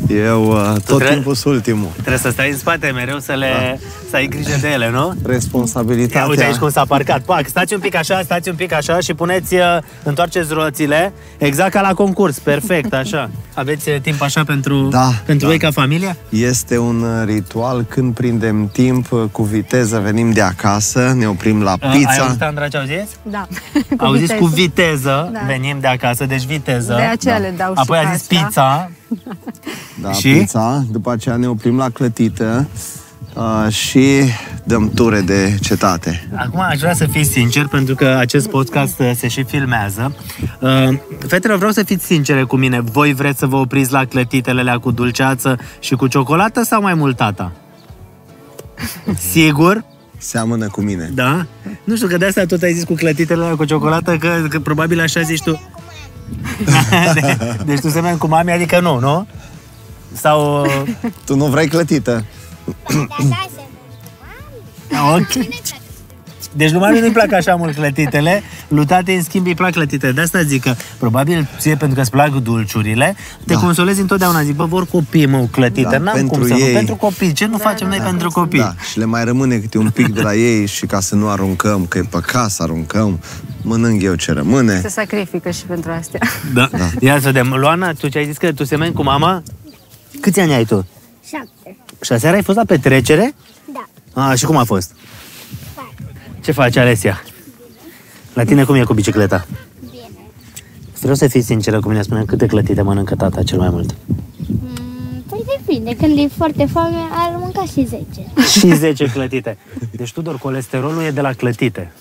Eu uh, tot trebuie- timpul sunt ultimul. Trebuie să stai în spate mereu să le să ai grijă de ele, nu? Ia Responsabilitatea. uite aici cum s-a parcat. Pac, stați un pic așa, stați un pic așa și puneți, uh, întoarceți roțile, exact ca la concurs, perfect, așa. Aveți uh, timp așa pentru, Da, pentru da. voi ca familia? Este un uh, ritual când prindem timp uh, cu viteză, venim de acasă, ne oprim la Uh, Ai pizza. auzit, Andra, ce au zis? Da. Au zis cu viteză. viteză, Da. venim de acasă, deci viteză. De aceea le dau și Apoi a pe zis asta. pizza, Da, Și? pizza. După aceea ne oprim la clătită uh, și dăm ture de cetate. Acum aș vrea să fiți sincer, pentru că acest podcast uh, se și filmează. Uh, Fetelor, vreau să fiți sincere cu mine. Voi vreți să vă opriți la clătitele alea cu dulceață și cu ciocolată sau mai mult tata? Sigur? Seamănă cu mine. Da? Nu știu, că de asta tot ai zis cu clătitele alea cu ciocolată, că, că probabil așa zici tu. De- deci tu semeni cu mami, adică nu, nu? Sau... uh, Tu nu vrei clătită? Ok. Deci lui mami nu-i plac așa mult clătitele, lui tate, în schimb, îi plac clătitele. De asta zic că, probabil, ție, pentru că îți plac dulciurile, te Da. consolezi întotdeauna. Zic, bă, vor copii, mă, clătite. Da, N-am pentru cum să nu. ei. Pentru copii. Ce nu facem noi pentru copii? Da, și le mai rămâne câte un pic de la ei și ca să nu aruncăm, că e păcat să aruncăm, mănânc eu ce rămâne. Se sacrifică și pentru astea. Da. da. Ia să vedem. Luana, tu ce ai zis că tu semeni cu mama? Câți ani ai tu? Șapte. Și aseară ai fost la petrecere? Da. A, și cum a fost? Ce faci, Alesia? La tine cum e cu bicicleta? Bine. Vreau să fii sinceră cu mine, spune câte clătite mănâncă tata cel mai mult. Mm, Păi depinde, când e foarte foame, ar mânca și 10. Și 10 clătite. Deci, Tudor, colesterolul e de la clătite.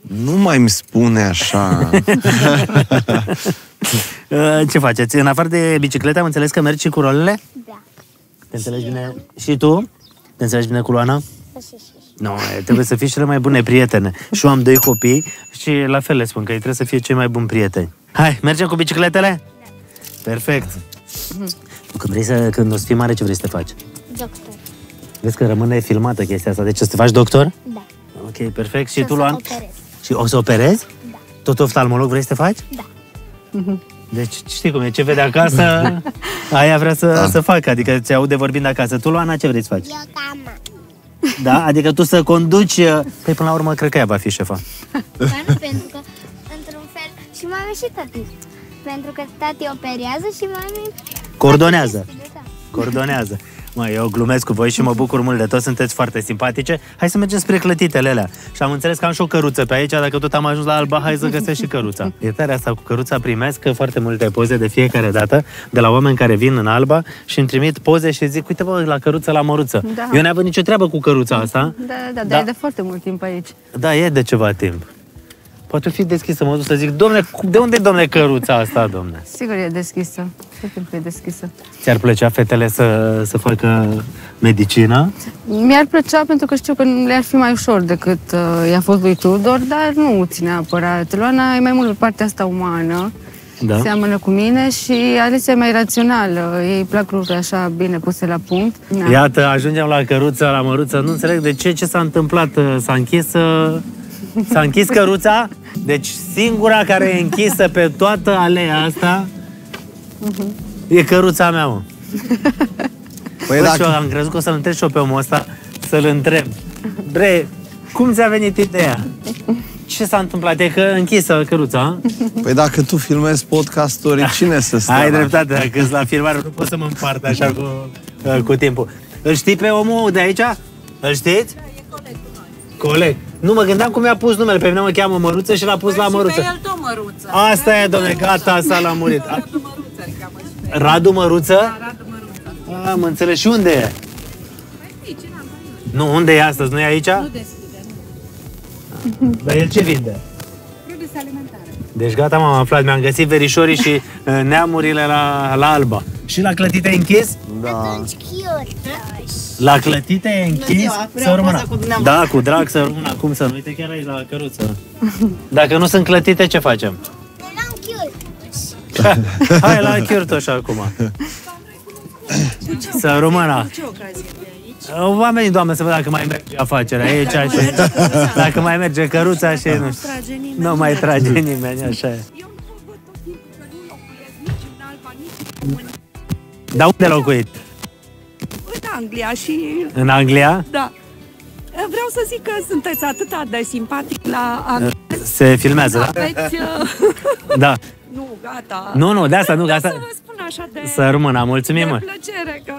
Nu mai îmi spune așa. Uh, Ce faceți? În afară de biciclete, am înțeles că mergi și cu rolele? Da. Te înțelegi bine? Și tu? Te înțelegi bine cu Luana? Așa și Nu, no, trebuie să fii cele mai bune prietene. Și eu am doi copii și la fel le spun că ei trebuie să fie cei mai buni prieteni. Hai, mergem cu bicicletele? Perfect. Tu când vrei să, când o să fii mare, ce vrei să te faci? Doctor. Vezi că rămâne filmată chestia asta. Deci o să te faci doctor? Da. Ok, perfect. Și Și o tu, să Luan? operez. Și o să operezi? Da. Tot oftalmolog vrei să te faci? Da. Deci știi cum e, ce vede acasă, aia vrea să, Da. să facă, adică ți aude vorbind acasă. Tu, Luana, ce vrei să faci? Eu cam. Da? Adică tu să conduci, uh, păi până la urmă cred că ea va fi șefa. Ba nu, pentru că, într-un fel, și mami și tati. Pentru că tati operează și mami... Coordonează. Da. Coordonează. Mă, eu glumesc cu voi și mă bucur mult de tot, sunteți foarte simpatice. Hai să mergem spre clătitele alea. Și am înțeles că am și o căruță pe aici, dacă tot am ajuns la Alba, hai să găsesc și căruța. E tare asta cu căruța, primesc foarte multe poze de fiecare dată de la oameni care vin în Alba și îmi trimit poze și zic, uite bă, la căruță, la măruță. Da. Eu n-am avut nicio treabă cu căruța asta. Da, da, da, Da. dar e de foarte mult timp aici. Da, e de ceva timp. Poate fi deschisă, mă duc să zic, domne, de unde e domne căruța asta, domne? Sigur e deschisă. Tot timpul e deschisă. Ți-ar plăcea fetele să, să facă medicină? Mi-ar plăcea pentru că știu că le-ar fi mai ușor decât uh, i-a fost lui Tudor, dar nu ține neapărat. Luana e mai mult partea asta umană. Da. Seamănă cu mine și Alicia e mai rațională. Ei plac lucruri așa bine puse la punct. Da. Iată, ajungem la căruța, la măruță. Nu înțeleg de ce, ce s-a întâmplat. S-a închis, uh, s-a închis căruța. Deci singura care e închisă pe toată aleea asta e căruța mea, mă. Păi Bă, și eu dacă, am crezut că o să-l întreb și eu pe omul ăsta, să-l întreb. Bre, cum ți-a venit ideea? Ce s-a întâmplat? E că închisă căruța, a? păi dacă tu filmezi podcasturi, cine să stea Ai la- dreptate, dacă sunt la filmare nu pot să mă împart așa cu, uh, cu timpul. Îl știi pe omul de aici? Îl știți? Coleg. Nu mă gândeam cum i-a pus numele. Pe mine mă cheamă Măruță și l-a pus la Măruță. el tot măruță. Asta e, domne, gata, s-a l-a murit. A- Radu Măruță îl cheamă și pe el. Radu Măruță? Radu Măruță. Am înțeles. Și unde e? Nu, unde e astăzi? Nu e aici? Nu deschide, nu. Dar el ce vinde? Produse alimentare. Deci gata, m-am aflat. Mi-am găsit verișorii și uh, neamurile la, la Alba. Și la clătite e închis? Atunci cute. La clătite e închis? ziua, vreau Să rămână. poză cu dumneavoastră. Da, cu drag să rămână. Cum să nu? Uite chiar aici la căruță. Dacă nu sunt clătite, ce facem? Eram cute. Hai la Chiurtoș acum. Să rămână. Ce ocazie e aici? Va veni, doamne, să văd dacă mai merge afacerea aici și dacă mai merge căruța și nu știu. Trage nimeni. Nu mai trage nimeni, așa e. Eu nu vă văd tot timpul că nu locuiesc nici în Alba, nici în România. Dar unde locuit? În Anglia și... În Anglia? Da. Vreau să zic că sunteți atât de simpatic la Anglia. Se filmează, da? Aveți... uh, Da. Nu, gata. Nu, nu, de asta, nu, de Vreau să asta. vă spun așa de... Să rămână, mulțumim, de mă. plăcere, că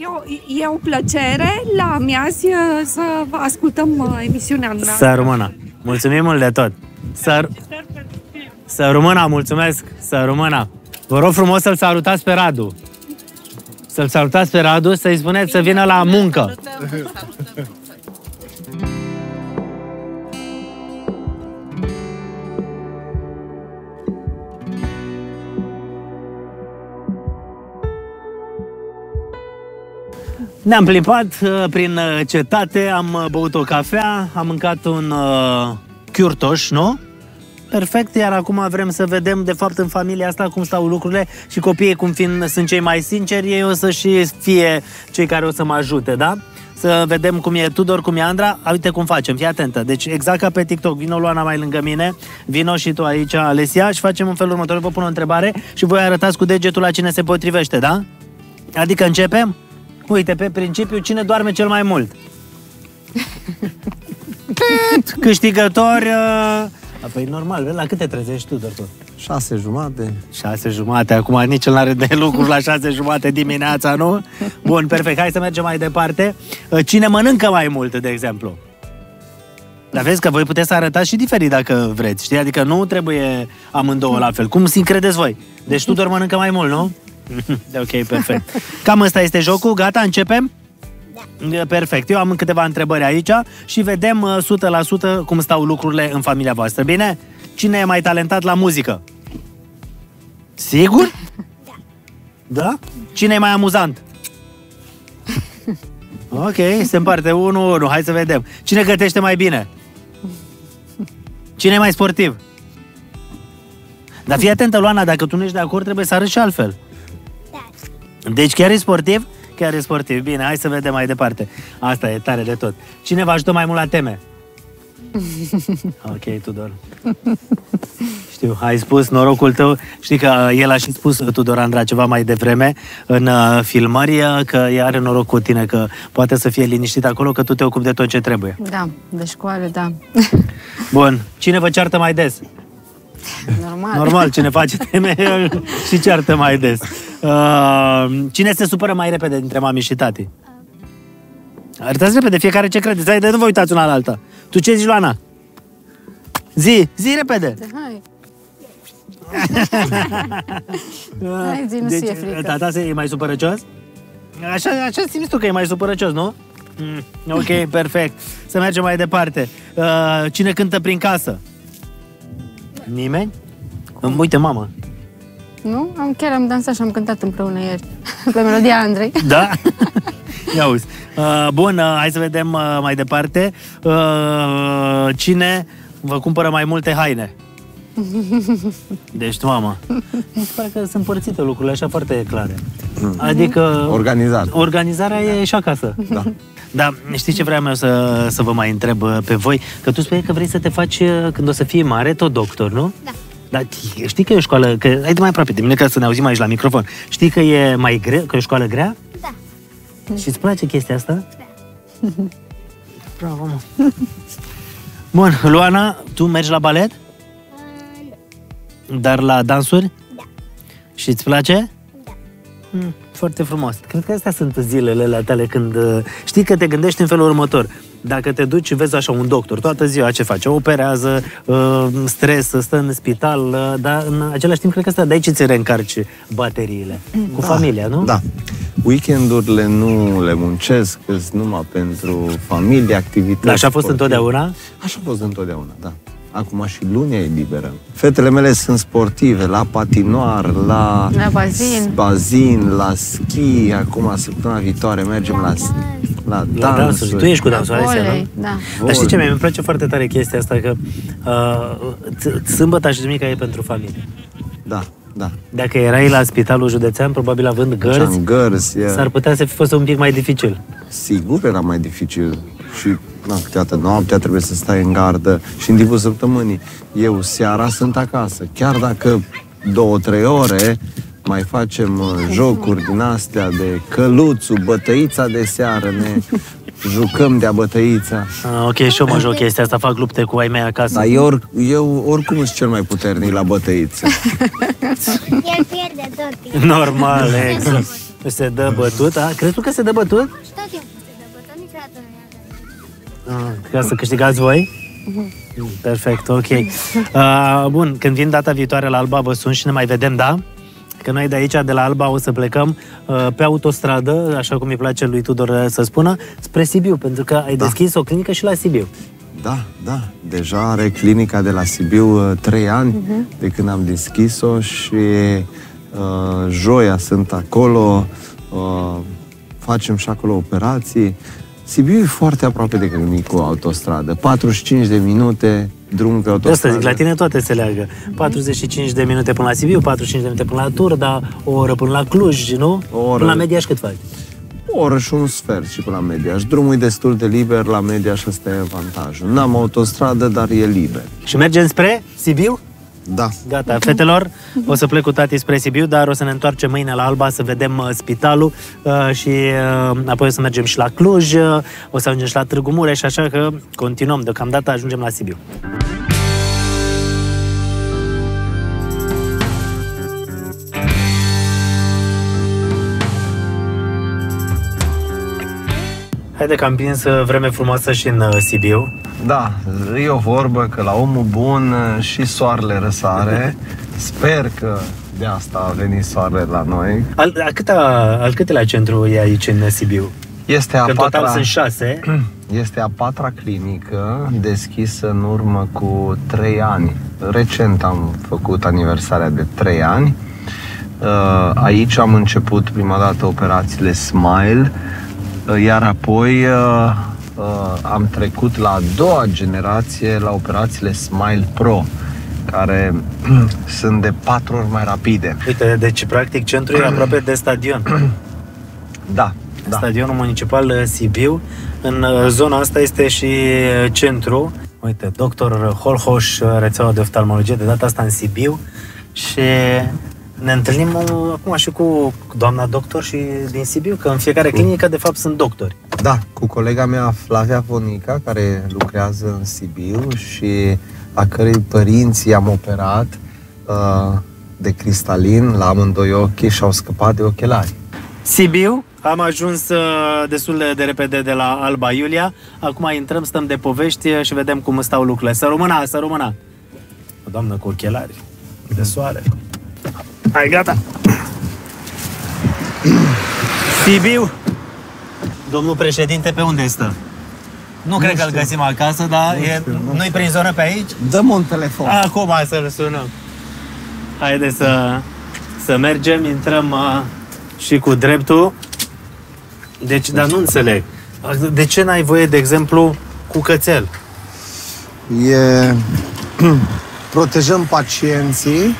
e o, e o plăcere la miazi uh, să vă ascultăm uh, emisiunea noastră. Să rămână. Mulțumim mult de tot. Să, să rămână, mulțumesc. Să rămână. Vă rog frumos să-l salutați pe Radu. Să-l salutați pe Radu, să-i spuneți să vină la muncă. Ne-am plimbat uh, prin uh, cetate, am uh, băut o cafea, am mâncat un uh, chiurtoș, nu? Perfect, iar acum vrem să vedem de fapt în familia asta cum stau lucrurile și copiii cum fiind sunt cei mai sinceri, ei o să și fie cei care o să mă ajute, da? Să vedem cum e Tudor, cum e Andra. A, Uite cum facem, fii atentă. Deci exact ca pe TikTok, vino Luana mai lângă mine, vino și tu aici, Alesia, și facem în felul următor. Vă pun o întrebare și voi arătați cu degetul la cine se potrivește, da? Adică începem? Uite, pe principiu, cine doarme cel mai mult? Pet! Câștigător... Uh... A, Păi normal, vezi, la câte trezești tu, doctor? Șase jumate. Șase jumate, acum nici el n-are de lucru la șase jumate dimineața, nu? Bun, perfect, hai să mergem mai departe. Uh, Cine mănâncă mai mult, de exemplu? Dar vezi că voi puteți să arătați și diferit dacă vreți, știi? Adică nu trebuie amândouă la fel. Cum simt credeți voi? Deci tu doar mănâncă mai mult, nu? ok, perfect. Cam ăsta este jocul, gata, începem? Da. Perfect, eu am câteva întrebări aici și vedem uh, 100% cum stau lucrurile în familia voastră, bine? Cine e mai talentat la muzică? Sigur? Da. Da? Cine e mai amuzant? Ok, se împarte 1-1, hai să vedem. Cine gătește mai bine? Cine e mai sportiv? Dar fii atentă, Luana, dacă tu nu ești de acord, trebuie să arăți și altfel. Deci chiar e sportiv? Chiar e sportiv. Bine, hai să vedem mai departe. Asta e tare de tot. Cine vă ajută mai mult la teme? Ok, Tudor. Știu, ai spus norocul tău. Știi că uh, el a și spus, uh, Tudor Andra, ceva mai devreme în uh, filmări, uh, că ea are noroc cu tine, că poate să fie liniștit acolo, că tu te ocupi de tot ce trebuie. Da, de școală, da. Bun. Cine vă ceartă mai des? Normal. Normal, cine face teme și ceartă mai des. Uh, cine se supără mai repede dintre mami și tati? Arătați repede, fiecare ce credeți. Hai, de nu vă uitați una la alta. Tu ce zici, Luana? Zi, zi repede. Hai. Hai, zi, nu deci, ți-e frică. tata se, e mai supărăcios? Așa, așa simți tu că e mai supărăcios, nu? Mm, ok, perfect. Să mergem mai departe. Uh, cine cântă prin casă? Nimeni? Cum? Uite, mamă. Nu? Am, chiar am dansat și am cântat împreună ieri. Pe melodia Andrei. Da? Ia uzi. Uh, bun, uh, hai să vedem uh, mai departe. Uh, cine vă cumpără mai multe haine? Deci, mamă, mi se pare că sunt părțite lucrurile așa foarte clare. Adică... Organizat. Organizarea e și acasă. Da. Da, știi ce vreau eu să, să vă mai întreb uh, pe voi? Că tu spui că vrei să te faci, uh, când o să fii mare, tot doctor, nu? Da. Dar știi că e o școală, că hai de mai aproape de mine ca să ne auzim aici la microfon. Știi că e mai greu, că e o școală grea? Da. Și îți place chestia asta? Bravo, mă. Bun, Luana, tu mergi la balet? Dar la dansuri? Da. Și îți place? Da. Mm, foarte frumos. Cred că astea sunt zilele alea tale când uh, știi că te gândești în felul următor. Dacă te duci și vezi așa un doctor toată ziua ce face, operează, uh, stres, stă în spital, uh, dar în același timp cred că asta de aici ți reîncarci bateriile. Cu familia, nu? Da. Weekendurile nu le muncesc, sunt numai pentru familie, activități. Da, așa a fost sportive. întotdeauna? Așa a fost întotdeauna, da. Acum și lunia e liberă. Fetele mele sunt sportive, la patinoar, la, La bazin. bazin, la schi. Acum, săptămâna viitoare, mergem la, la La dansuri. dansuri. Tu ești cu dansul, hai seara, Volei, nu? da. Dar știi ce, mie îmi place foarte tare chestia asta, că uh, ț- sâmbătă și duminica e pentru familie. Da, da. Dacă erai la spitalul județean, probabil având gărzi, Făceam gărzi, e... s-ar putea să fi fost un pic mai dificil. Sigur era mai dificil și na, câteodată noaptea trebuie să stai în gardă și în timpul săptămânii. Eu seara sunt acasă. Chiar dacă două, trei ore mai facem uh, jocuri din astea de căluțul, bătăița de seară, ne jucăm de-a bătăița. Uh, ok, și eu mă joc chestia asta, fac lupte cu ai mei acasă. Dar eu, or, eu oricum sunt cel mai puternic la bătăiță. El pierde tot timpul. Normal, exact. Se dă bătut, a? Crezi tu că se dă bătut? Și tot timpul Ah, Ca să câștigați voi? Mm, Perfect, ok. Uh, bun, când vin data viitoare la Alba, vă sun și ne mai vedem, da? Că noi de aici, de la Alba, o să plecăm uh, pe autostradă, așa cum îi place lui Tudor uh, să spună, spre Sibiu, pentru că ai Da. deschis o clinică și la Sibiu. Da, da. Deja are clinica de la Sibiu uh, trei ani de când am deschis-o și uh, joia sunt acolo, uh, facem și acolo operații. Sibiu e foarte aproape de clinic cu autostradă. 45 de minute drum pe De asta autostradă. zic, la tine toate se leagă. 45 de minute până la Sibiu, 45 de minute până la Turda, o oră până la Cluj, nu? O oră. Până la Mediaș cât faci? O oră și un sfert și până la Mediaș. Drumul e destul de liber la Mediaș, ăsta e avantajul. N-am autostradă, dar e liber. Și mergem spre Sibiu? Da. Gata, fetelor, o să plec cu tati spre Sibiu, dar o să ne întoarcem mâine la Alba să vedem uh, spitalul uh, și uh, apoi o să mergem și la Cluj, uh, o să ajungem și la Târgu Mureș, așa că continuăm, deocamdată ajungem la Sibiu. Haide că am prins uh, vreme frumoasă și în uh, Sibiu. Da, e o vorbă că la omul bun uh, și soarele răsare. Sper că de asta a venit soarele la noi. Al, al, câta, al câtelea centru e aici în Sibiu? Este a Că în total patra, sunt șase. este a patra clinică deschisă în urmă cu trei ani. Recent am făcut aniversarea de trei ani. Uh, Aici am început prima dată operațiile Smile, uh, iar apoi uh, uh, am trecut la a doua generație la operațiile Smile Pro, care sunt de patru ori mai rapide. Uite, deci practic centrul e aproape de stadion. Da, da. Stadionul municipal uh, Sibiu. În uh, zona asta este și uh, centru. Uite, doctor Holhoș, rețeaua de oftalmologie, de data asta în Sibiu și ne întâlnim uh, acum și cu doamna doctor și din Sibiu, că în fiecare clinică, de fapt, sunt doctori. Da, cu colega mea Flavia Vonica, care lucrează în Sibiu și a cărei părinți i-am operat uh, de cristalin la amândoi ochi și au scăpat de ochelari. Sibiu, am ajuns uh, destul de, de repede de la Alba Iulia. Acum intrăm, stăm de povești și vedem cum stau lucrurile. Să rămână, să rămână. O doamnă cu ochelari de soare. Hai, gata. Sibiu, domnul președinte, pe unde stă? Nu, cred că îl găsim acasă, dar e, nu-i prin zonă pe aici? Dăm un telefon. Acum să-l sunăm. Haide să, să mergem, intrăm uh, și cu dreptul. Deci, dar nu înțeleg. De ce n-ai voie, de exemplu, cu cățel? E... Protejăm pacienții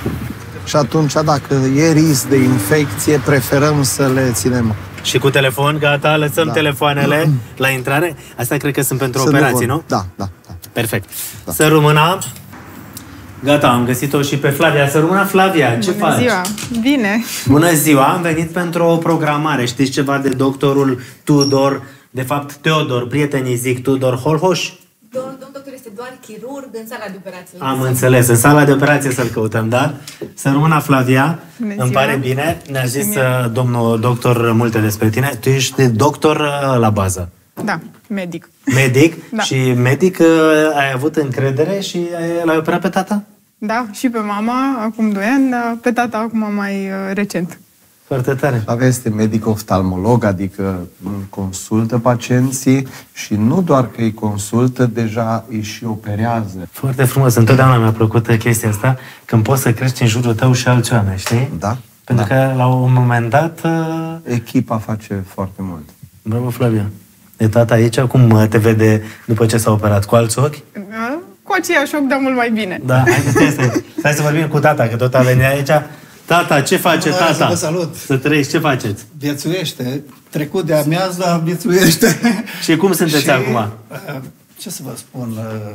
și atunci, dacă e risc de infecție, preferăm să le ținem. Și cu telefon, gata, lăsăm Da. telefoanele la intrare. Asta cred că sunt pentru Să operații, vor- nu? Da, da, da. Perfect. Să rămână. Gata, am găsit-o și pe Flavia. Să rămână Flavia, ce Bună faci? ziua! Bine! Bună ziua, am venit pentru o programare. Știți ceva de doctorul Tudor, de fapt Teodor, prietenii zic Tudor Holhoș? Domnul doctor este doar chirurg în sala de operații. Am înțeles, în sala de operație să-l căutăm, da? Să rămână Flavia, Bună îmi ziua. pare bine. Ne-a zis mie. uh, domnul doctor multe despre tine. Tu ești doctor uh, la bază. Da, medic. Medic Da. și medic uh, ai avut încredere și ai- l-ai operat pe tata? Da, și pe mama acum 2 ani, dar pe tata acum mai uh, recent. Foarte tare. Flavia este medic oftalmolog, adică consultă pacienții și nu doar că îi consultă, deja îi și operează. Foarte frumos. Întotdeauna mi-a plăcut chestia asta, când poți să crești în jurul tău și alți oameni, știi? Da? Pentru da. că la un moment dat... uh, Echipa face foarte mult. Bravo, Flavia. E tata aici? Cum uh, te vede după ce s-a operat? Cu alți ochi? Uh, Cu aceiași ochi, dar mult mai bine. Da, hai să stai, stai, stai să vorbim cu tata, că tot a venit aici. Tata, ce face Bună, tata? să vă salut. Să trăiești, ce faceți? Viețuiește. Trecut de amiază, dar viețuiește. Și cum sunteți Și, acum? uh, Ce să vă spun? uh,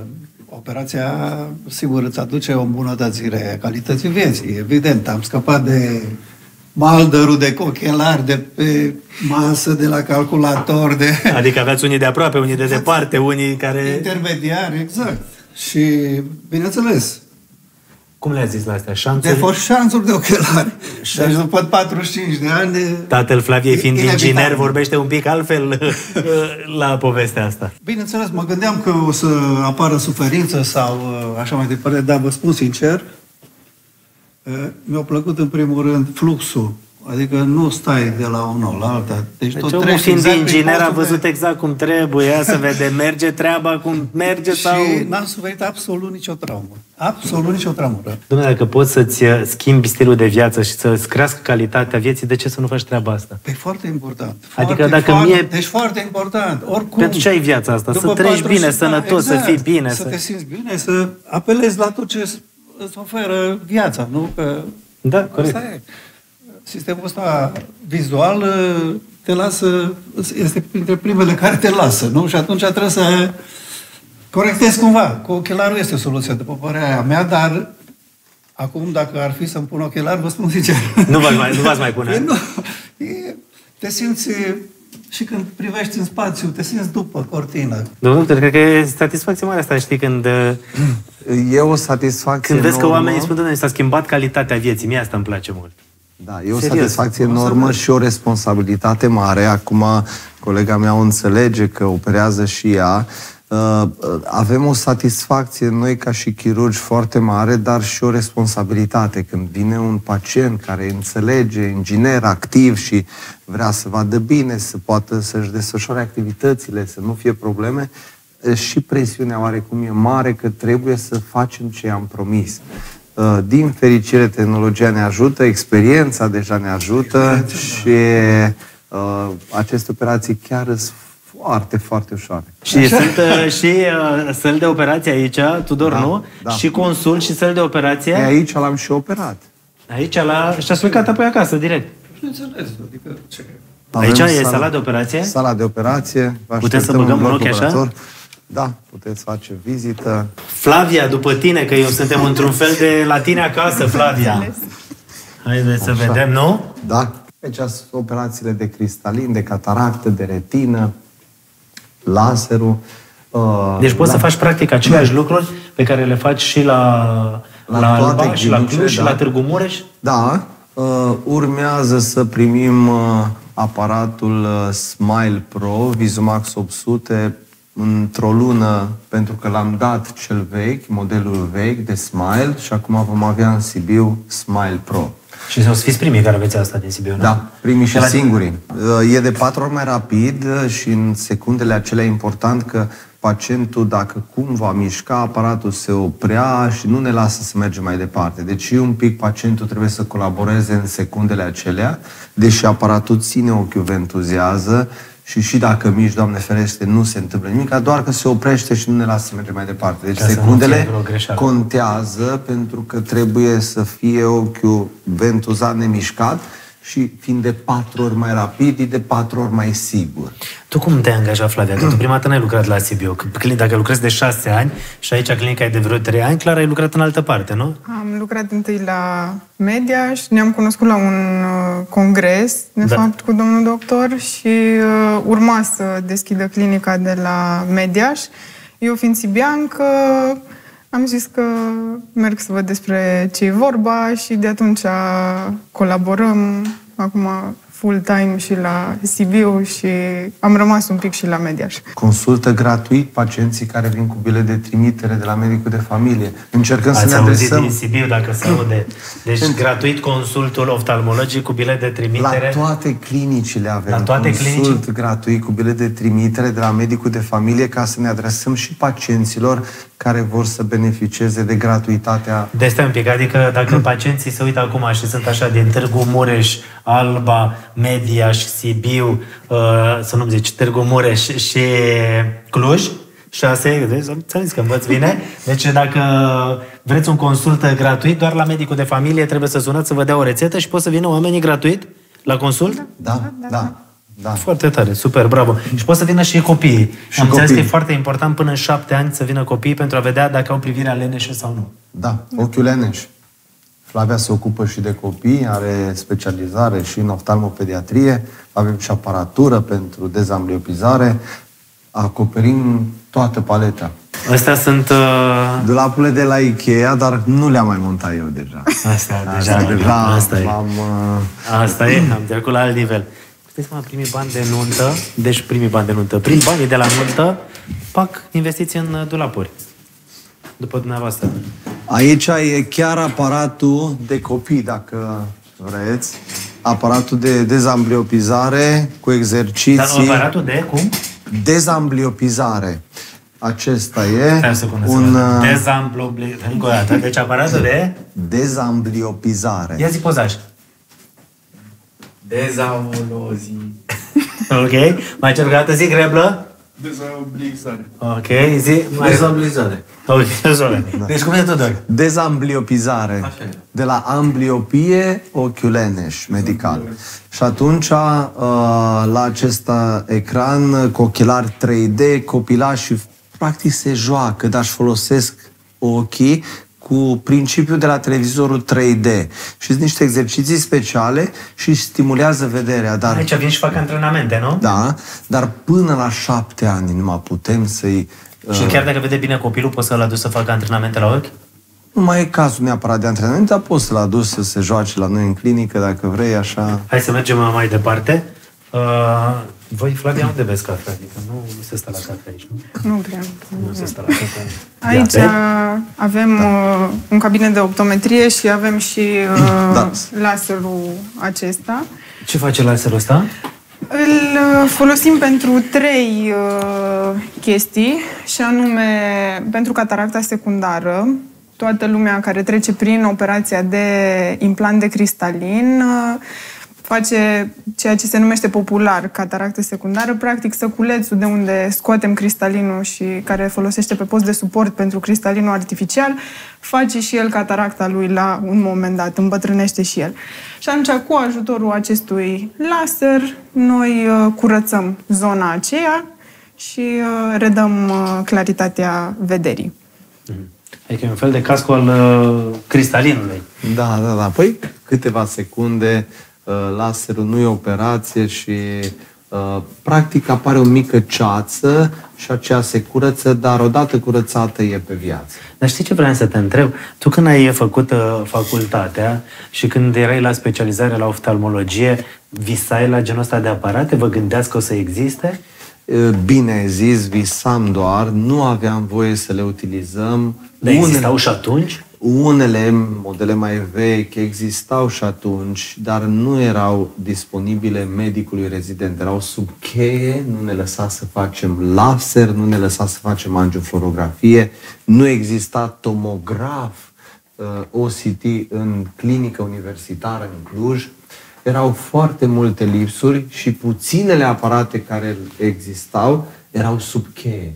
Operația, sigur, îți aduce o îmbunătățire a calității vieții. Evident, am scăpat de maldărul de ochelari, de pe masă, de la calculator, de Adică aveați unii de aproape, unii de departe, unii care... intermediari, exact. Și, bineînțeles, Cum le-ați zis la astea? de Șanțuri? forșanțuri de ochelari. Deci după 45 de ani... Tatăl Flaviei, fiind Inevitabil. inginer, vorbește un pic altfel la povestea asta. Bineînțeles, mă gândeam că o să apară suferință sau uh, așa mai departe, dar vă spun sincer, uh, mi-a plăcut în primul rând fluxul. Adică nu stai de la unul la alta. Deci, Deci tot omul treci fiind exact prin inginer a postul văzut de- exact cum trebuie, ia să vede, merge treaba cum merge sau... Și n-am suferit absolut nicio traumă. Absolut nicio traumă. Dom'le, dacă poți să-ți uh, schimbi stilul de viață și să-ți crească calitatea vieții, de ce să nu faci treaba asta? E foarte important. Adică foarte, dacă foarte, mie- Deci foarte important. Oricum. Pentru ce ai viața asta? Să După trăiești 40 bine, de sănătos, ani, să fii bine, Să, să- te simți bine, să apelezi la tot ce îți- îți oferă viața, nu? Că Da, corect. Asta e. Sistemul ăsta vizual uh, te lasă, este printre primele care te lasă, nu? Și atunci trebuie să corectezi cumva. Cu ochelarul este o soluție, după părerea mea, dar acum, dacă ar fi să-mi pun ochelari, vă spun sincer. Nu v-ați mai, nu v-ați mai pune. nu, e, te simți și când privești în spațiu, te simți după cortină. Domnul doctor, cred că e satisfacție mare asta, știi, când, uh, E o satisfacție când vezi că enormă. oamenii spun, domnule, s-a schimbat calitatea vieții. Mie asta îmi place mult. Da, e o Serios. satisfacție O să enormă vezi. și o responsabilitate mare. Acum, colega mea o înțelege că operează și ea. Uh, Avem o satisfacție noi ca și chirurgi foarte mare, dar și o responsabilitate. Când vine un pacient care înțelege, inginer activ și vrea să vadă bine, să poată să-și desfășoare activitățile, să nu fie probleme, și presiunea oarecum e mare că trebuie să facem ce am promis. Uh, Din fericire, tehnologia ne ajută, experiența deja ne ajută și uh, aceste operații chiar sunt foarte, foarte ușoare. Și sunt uh, și uh, săli de operație aici, Tudor, Da, nu? da. Și consult și săli de operație. E aici l-am și operat. Aici la... Și-a plecat apoi acasă, direct. Bineînțeles, adică ce... Aici Avem e sala de operație? Sala de operație. Vă Putem să așteptăm băgăm în un bloc ochi așa? operator. Da, puteți face vizită. Flavia, după tine, că eu suntem într-un fel de la tine acasă, Flavia. Haideți să Așa. vedem, nu? Da. Deci sunt operațiile de cristalin, de cataractă, de retină, laserul. Uh, Deci poți la- să faci practic aceleași lucruri pe care le faci și la, la, La Alba, toate și la clinicile, Cluj, și da. la Târgu Mureș. Da, uh, urmează să primim uh, aparatul uh, Smile Pro Vizumax 800 într-o lună, pentru că l-am dat cel vechi, modelul vechi de Smile și acum vom avea în Sibiu Smile Pro. Și o să fiți primii care aveți asta din Sibiu, nu? Da, primii și La- singurii. Uh, E de patru ori mai rapid uh, și în secundele acelea e important că pacientul, dacă cumva mișca, aparatul se oprea și nu ne lasă să mergem mai departe. Deci un pic pacientul trebuie să colaboreze în secundele acelea, deși aparatul ține ochiul, ventuzează și și dacă miști, Doamne ferește, nu se întâmplă nimic, doar că se oprește și nu ne lasă să mergem mai departe. Deci Ca să nu secundele fie vreo greșeală. contează pentru că trebuie să fie ochiul ventuzat nemișcat și fiind de patru ori mai rapid, e de patru ori mai sigur. Tu cum te-ai angajat, Flavia? Că tu prima dată n-ai lucrat la Sibiu. Că clin- Dacă lucrezi de șase ani și aici clinica e de vreo trei ani, clar ai lucrat în altă parte, nu? Am lucrat întâi la media și ne-am cunoscut la un uh, congres, de Da. fapt, cu domnul doctor și uh, urma să deschidă clinica de la Mediaș. Eu fiind sibiancă, am zis că merg să văd despre ce e vorba și de atunci colaborăm. Acum full-time și la Sibiu și am rămas un pic și la Mediaș. Consultă gratuit pacienții care vin cu bilet de trimitere de la medicul de familie. Încercăm să Ați ne auzit adresăm din Sibiu, dacă se aude. Deci gratuit consultul oftalmologic cu bilet de la trimitere. toate clinicile avem La toate consult clinicile? gratuit cu bilet de trimitere de la medicul de familie ca să ne adresăm și pacienților care vor să beneficieze de gratuitatea Deci stai un pic, adică dacă pacienții se uită acum și sunt așa din Târgu Mureș, Alba, Media și Sibiu, uh, să nu-mi zici, Târgu Mureș și Cluj, șase, deci ți-am zis că învăț bine. Deci dacă vreți un consult gratuit, doar la medicul de familie trebuie să sunați să vă dea o rețetă și pot să vină oamenii gratuit la consult? Da, da, da. Foarte tare, super, bravo. Și pot să vină și copiii. Și Am înțeles că e copiii. foarte important până în șapte ani să vină copiii pentru a vedea dacă au privirea leneșă sau nu. Da, ochiul leneș. Flavia se ocupă și de copii, are specializare și în oftalmopediatrie, avem și aparatură pentru dezambliopizare, acoperim toată paleta. Astea sunt... Uh... Dulapule de la Ikea, dar nu le-am mai montat eu deja. Asta, deja, Asta, deja asta e. m-am, uh, Asta e, am trecut la alt nivel. Puteți să mă primii bani de nuntă, deci primii bani de nuntă, prin banii de la nuntă, pac, investiți în uh, dulapuri. După dumneavoastră. Aici e chiar aparatul de copii, dacă vreți. Aparatul de dezambliopizare cu exerciții. Dar aparatul de cum? Dezambliopizare. Acesta e Stai să cunosc. un uh, Dezamblobli... Încă o dată. Deci aparatul de... dezambliopizare. Ia zi pozaj. Dezamolozi. Ok? Mai cer o dată, zic reblă? Dezablizare. Ok, zi... Mai... Dezablizare. Ok, dezolă. Deci cum e tot, doar? Dezambliopizare. De la ambliopie, ochiul leneș, medical. Și atunci, uh, la acest uh, ecran cu ochelari 3D, copilașii practic se joacă, dar își folosesc ochii cu principiul de la televizorul 3D. Și sunt niște exerciții speciale și stimulează vederea. Dar Aici vin și fac antrenamente, nu? Da, dar până la șapte ani nu mai putem să-i... Și uh, chiar dacă vede bine copilul, poți să-l aduci să facă antrenamente la ochi? Nu mai e cazul neapărat de antrenament, dar poți să-l aduci să se joace la noi în clinică, dacă vrei, așa. Hai să mergem mai departe. Uh, voi, Flavia, unde vezi cafea? Adică nu, nu se stă la cafea aici, nu? Nu prea. Nu se stă la cafea. Aici Ia, avem uh, un cabinet de optometrie și avem și uh, Da. laserul acesta. Ce face laserul ăsta? Îl uh, folosim pentru trei uh, chestii, și anume pentru cataracta secundară. Toată lumea care trece prin operația de implant de cristalin uh, face ceea ce se numește popular cataractă secundară, practic săculețul de unde scoatem cristalinul și care folosește pe post de suport pentru cristalinul artificial, face și el cataracta lui la un moment dat, îmbătrânește și el. Și atunci, cu ajutorul acestui laser, noi uh, curățăm zona aceea și uh, redăm uh, claritatea vederii. Adică e un fel de casco al uh, cristalinului. Da, da, da. Păi câteva secunde, uh, laserul nu e operație și uh, practic apare o mică ceață și aceea se curăță, dar odată curățată e pe viață. Dar știi ce vreau să te întreb? Tu când ai făcut uh, facultatea și când erai la specializare la oftalmologie, visai la genul ăsta de aparate? Vă gândeați că o să existe? Uh, Bine ai zis, visam doar, nu aveam voie să le utilizăm. Dar existau și atunci? Unele modele mai vechi existau și atunci, dar nu erau disponibile medicului rezident. Erau sub cheie, nu ne lăsa să facem laser, nu ne lăsa să facem angiofluorografie, nu exista tomograf uh, OCT în clinică universitară în Cluj. Erau foarte multe lipsuri și puținele aparate care existau erau sub cheie.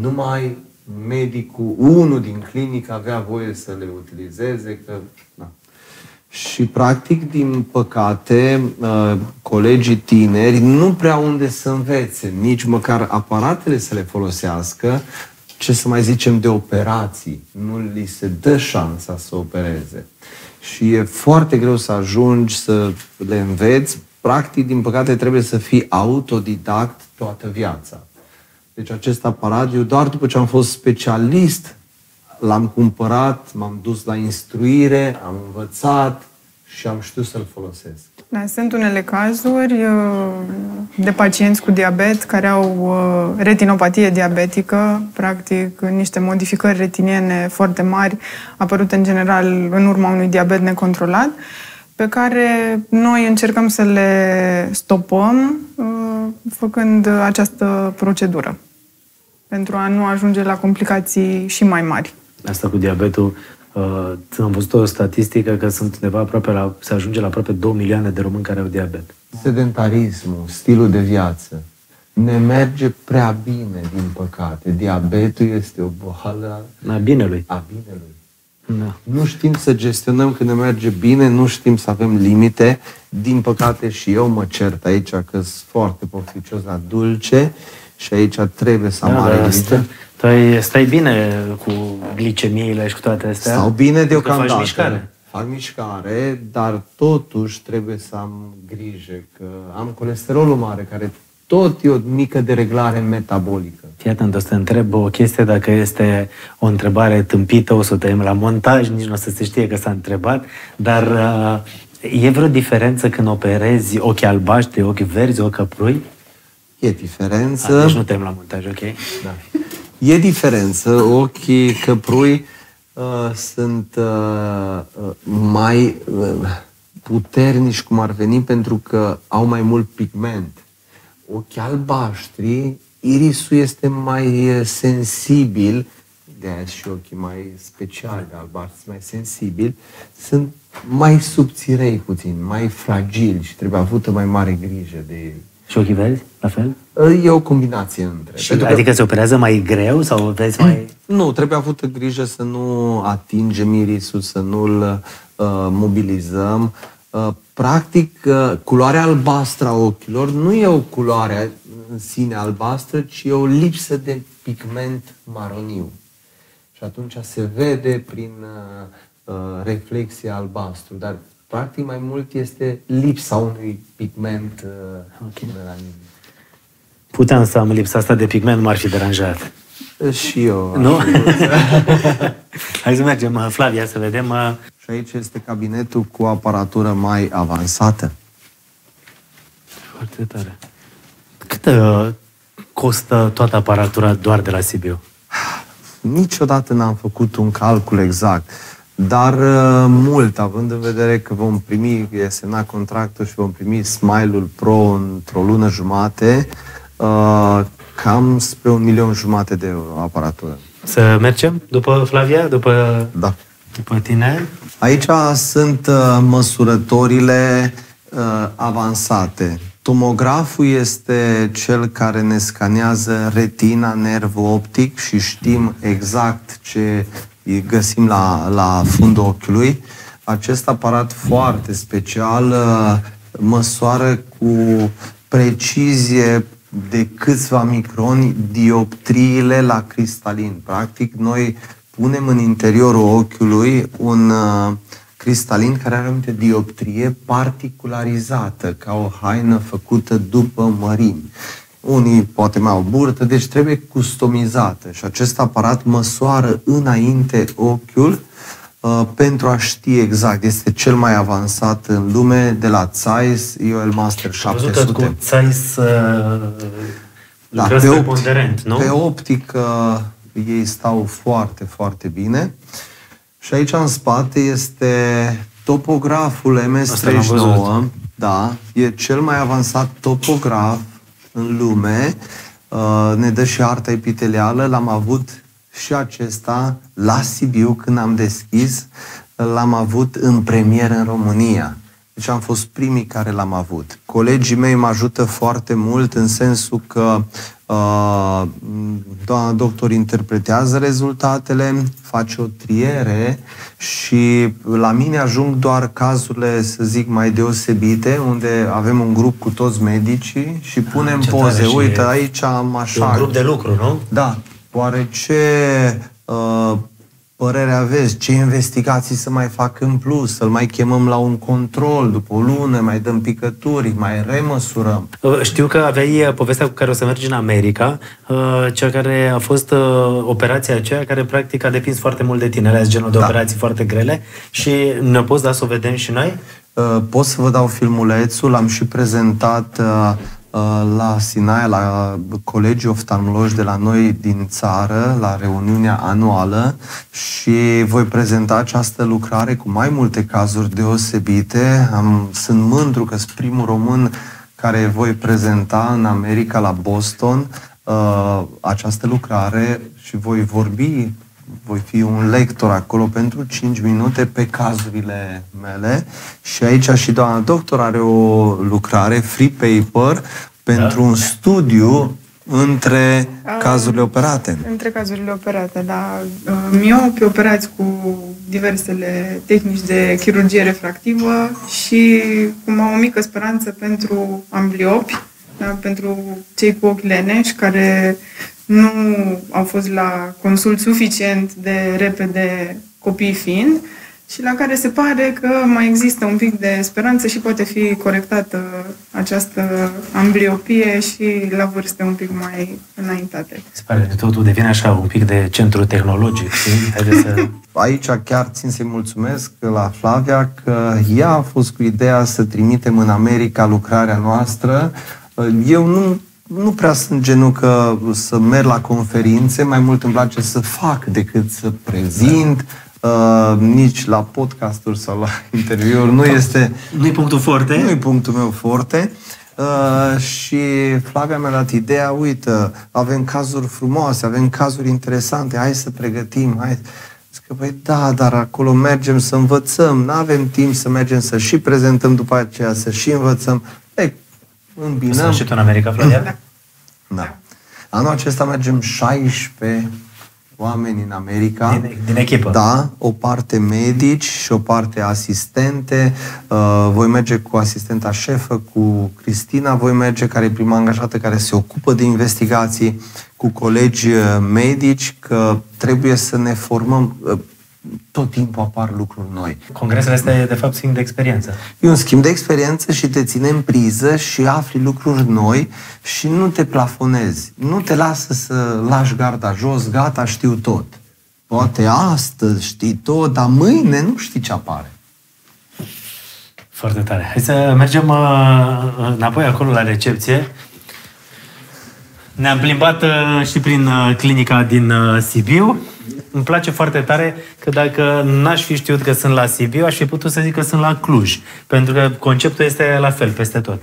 Numai medicul, unul din clinică avea voie să le utilizeze, că... Da. Și, practic, din păcate, uh, colegii tineri nu prea unde să învețe, nici măcar aparatele să le folosească, ce să mai zicem de operații. Nu li se dă șansa să opereze. Și e foarte greu să ajungi să le înveți. Practic, din păcate, trebuie să fii autodidact toată viața. Deci acest aparat, eu doar după ce am fost specialist, l-am cumpărat, m-am dus la instruire, am învățat și am știut să-l folosesc. Da, sunt unele cazuri uh, de pacienți cu diabet care au uh, retinopatie diabetică, practic niște modificări retiniene foarte mari, apărute în general în urma unui diabet necontrolat, pe care noi încercăm să le stopăm uh, făcând această procedură pentru a nu ajunge la complicații și mai mari. Asta cu diabetul, uh, am văzut o statistică că sunt undeva aproape la, se ajunge la aproape 2 milioane de români care au diabet. Sedentarismul, stilul de viață, ne merge prea bine, din păcate. Diabetul este o boală A binelui. a binelui. Da. Nu știm să gestionăm când ne merge bine, nu știm să avem limite. Din păcate și eu mă cert aici că sunt foarte pofficios la dulce și aici trebuie să am Da, mare dar grijă. stai, stai, stai bine cu glicemiile și cu toate astea? Stau bine Că deocamdată. faci mișcare. Fac mișcare, dar totuși trebuie să am grijă că am colesterolul mare, care tot e o mică dereglare metabolică. Fii atent, o să te întreb o chestie, dacă este o întrebare tâmpită, o să o tăiem la montaj, nici nu o să se știe că s-a întrebat, dar uh, e vreo diferență când operezi ochi albaștri, ochi verzi, ochi căprui? E diferență. A, deci nu tăiem la montaj, ok? Da. E diferență. Ochii căprui uh, sunt uh, uh, mai uh, puternici, cum ar veni, pentru că au mai mult pigment. Ochii albaștri, irisul este mai uh, sensibil, de aia și ochii mai speciali de albaștri, mai sensibili, sunt mai subțirei puțin, mai fragili și trebuie avută mai mare grijă de ei. Și ochii verzi, la fel? E o combinație între. Și, Pentru că- adică se operează mai greu sau vezi mai... Nu, trebuie avută grijă să nu atingem irisul, să nu-l uh, mobilizăm. Uh, practic, uh, culoarea albastră a ochilor nu e o culoare în sine albastră, ci e o lipsă de pigment maroniu. Și atunci se vede prin uh, uh, reflexie albastru, dar practic mai mult este lipsa unui pigment uh, okay. melanin. Puteam să am lipsa asta de pigment, nu m-ar fi deranjat. Și eu. Nu? Hai să mergem, uh, Flavia, să vedem. uh, Și aici este cabinetul cu aparatură mai avansată. Foarte tare. Cât uh, costă toată aparatura doar de la Sibiu? Niciodată n-am făcut un calcul exact, dar uh, mult, având în vedere că vom primi, e semnat contractul și vom primi Smile-ul Pro într-o lună jumate, uh, cam spre un milion jumate de euro aparatură. Să mergem după Flavia, după, da. după tine? Aici sunt uh, măsurătorile uh, avansate. Tomograful este cel care ne scanează retina, nervul optic și știm exact ce găsim la, la fundul ochiului. Acest aparat foarte special uh, măsoară cu precizie de câțiva microni dioptriile la cristalin. Practic, noi punem în interiorul ochiului un uh, cristalin care are o dioptrie particularizată, ca o haină făcută după mărimi. Unii poate mai au burtă, deci trebuie customizată și acest aparat măsoară înainte ochiul uh, pentru a ști exact. Este cel mai avansat în lume de la Zeiss IOL Master Am văzut că 700. cu Zeiss uh, Da, lucrează pe, preponderent, nu? pe optică ei stau foarte, foarte bine. Și aici în spate este topograful Asta l-am văzut. MS39. Da, e cel mai avansat topograf în lume. Uh, Ne dă și arta epitelială. L-am avut și acesta la Sibiu când am deschis. L-am avut în premieră în România. Deci am fost primii care l-am avut. Colegii mei mă ajută foarte mult în sensul că uh, doamna doctor interpretează rezultatele, face o triere și la mine ajung doar cazurile, să zic, mai deosebite, unde avem un grup cu toți medicii și punem ce tare poze. și Uite, e- aici am așa. E un grup de lucru, nu? Da. Oare ce uh, părere aveți? Ce investigații să mai fac în plus? Să-l mai chemăm la un control după o lună, mai dăm picături, mai remăsurăm? Uh, Știu că aveai uh, povestea cu care o să mergi în America, uh, cea care a fost uh, operația aceea care practic a depins foarte mult de tine. Alea genul de Da. operații foarte grele și ne poți da să o vedem și noi? Uh, Pot să vă dau filmulețul, l-am și prezentat uh, uh, la Sinaia, la colegii oftalmologi de la noi din țară, la reuniunea anuală și voi prezenta această lucrare cu mai multe cazuri deosebite. Am, sunt mândru că sunt primul român care voi prezenta în America, la Boston, uh, această lucrare și voi vorbi voi fi un lector acolo pentru 5 minute pe cazurile mele și aici și doamna doctor are o lucrare, free paper, pentru un studiu între cazurile operate. Între cazurile operate, da. Uh, Miopi operați cu diversele tehnici de chirurgie refractivă și cum au o mică speranță pentru ambliopi, da, pentru cei cu ochi leneși care nu au fost la consult suficient de repede copii fiind și la care se pare că mai există un pic de speranță și poate fi corectată această ambliopie și la vârste un pic mai înaintate. Se pare că totul devine așa un pic de centru tehnologic. știi? Haideți să... Aici chiar țin să-i mulțumesc la Flavia că ea a fost cu ideea să trimitem în America lucrarea noastră. Eu nu, nu prea sunt genul că să merg la conferințe, mai mult îmi place să fac decât să prezint. Uh, nici la podcasturi sau la interviuri nu este... Nu-i punctul forte? Nu-i punctul meu forte. Uh, și Flavia mi-a dat ideea, uite, avem cazuri frumoase, avem cazuri interesante, hai să pregătim, hai. Zic că, păi da, dar acolo mergem să învățăm, nu avem timp să mergem să și prezentăm după aceea, să și învățăm. Ei, îmbinăm. Să și tu în America, Flavia? Da. Anul acesta mergem 16 oameni în America. Din, din echipă. Da, o parte medici și o parte asistente. Uh, voi merge cu asistenta șefă, cu Cristina, voi merge care e prima angajată care se ocupă de investigații, cu colegi uh, medici, că trebuie să ne formăm. Uh, tot timpul apar lucruri noi. Congresele astea e de fapt schimb de experiență. E un schimb de experiență și te ține în priză și afli lucruri noi și nu te plafonezi. Nu te lasă să lași garda jos, gata, știu tot. Poate astăzi știi tot, dar mâine nu știi ce apare. Foarte tare. Hai să mergem uh, înapoi acolo la recepție. Ne-am plimbat uh, și prin uh, clinica din uh, Sibiu. Îmi place foarte tare că dacă n-aș fi știut că sunt la Sibiu, aș fi putut să zic că sunt la Cluj. Pentru că conceptul este la fel peste tot.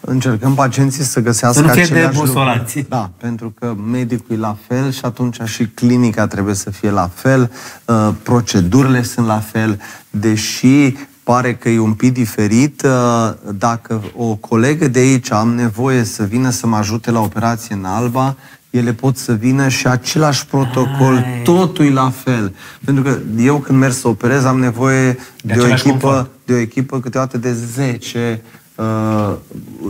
Încercăm pacienții să găsească Să nu fie aceleași debusolați. lucruri. Da, pentru că medicul e la fel și atunci și clinica trebuie să fie la fel, uh, procedurile sunt la fel, deși pare că e un pic diferit, uh, dacă o colegă de aici am nevoie să vină să mă ajute la operație în Alba, ele pot să vină și același protocol, Ai. totul e la fel. Pentru că eu când merg să operez am nevoie de, De de o același echipă, confort. de o echipă câteodată de 10 uh, uh,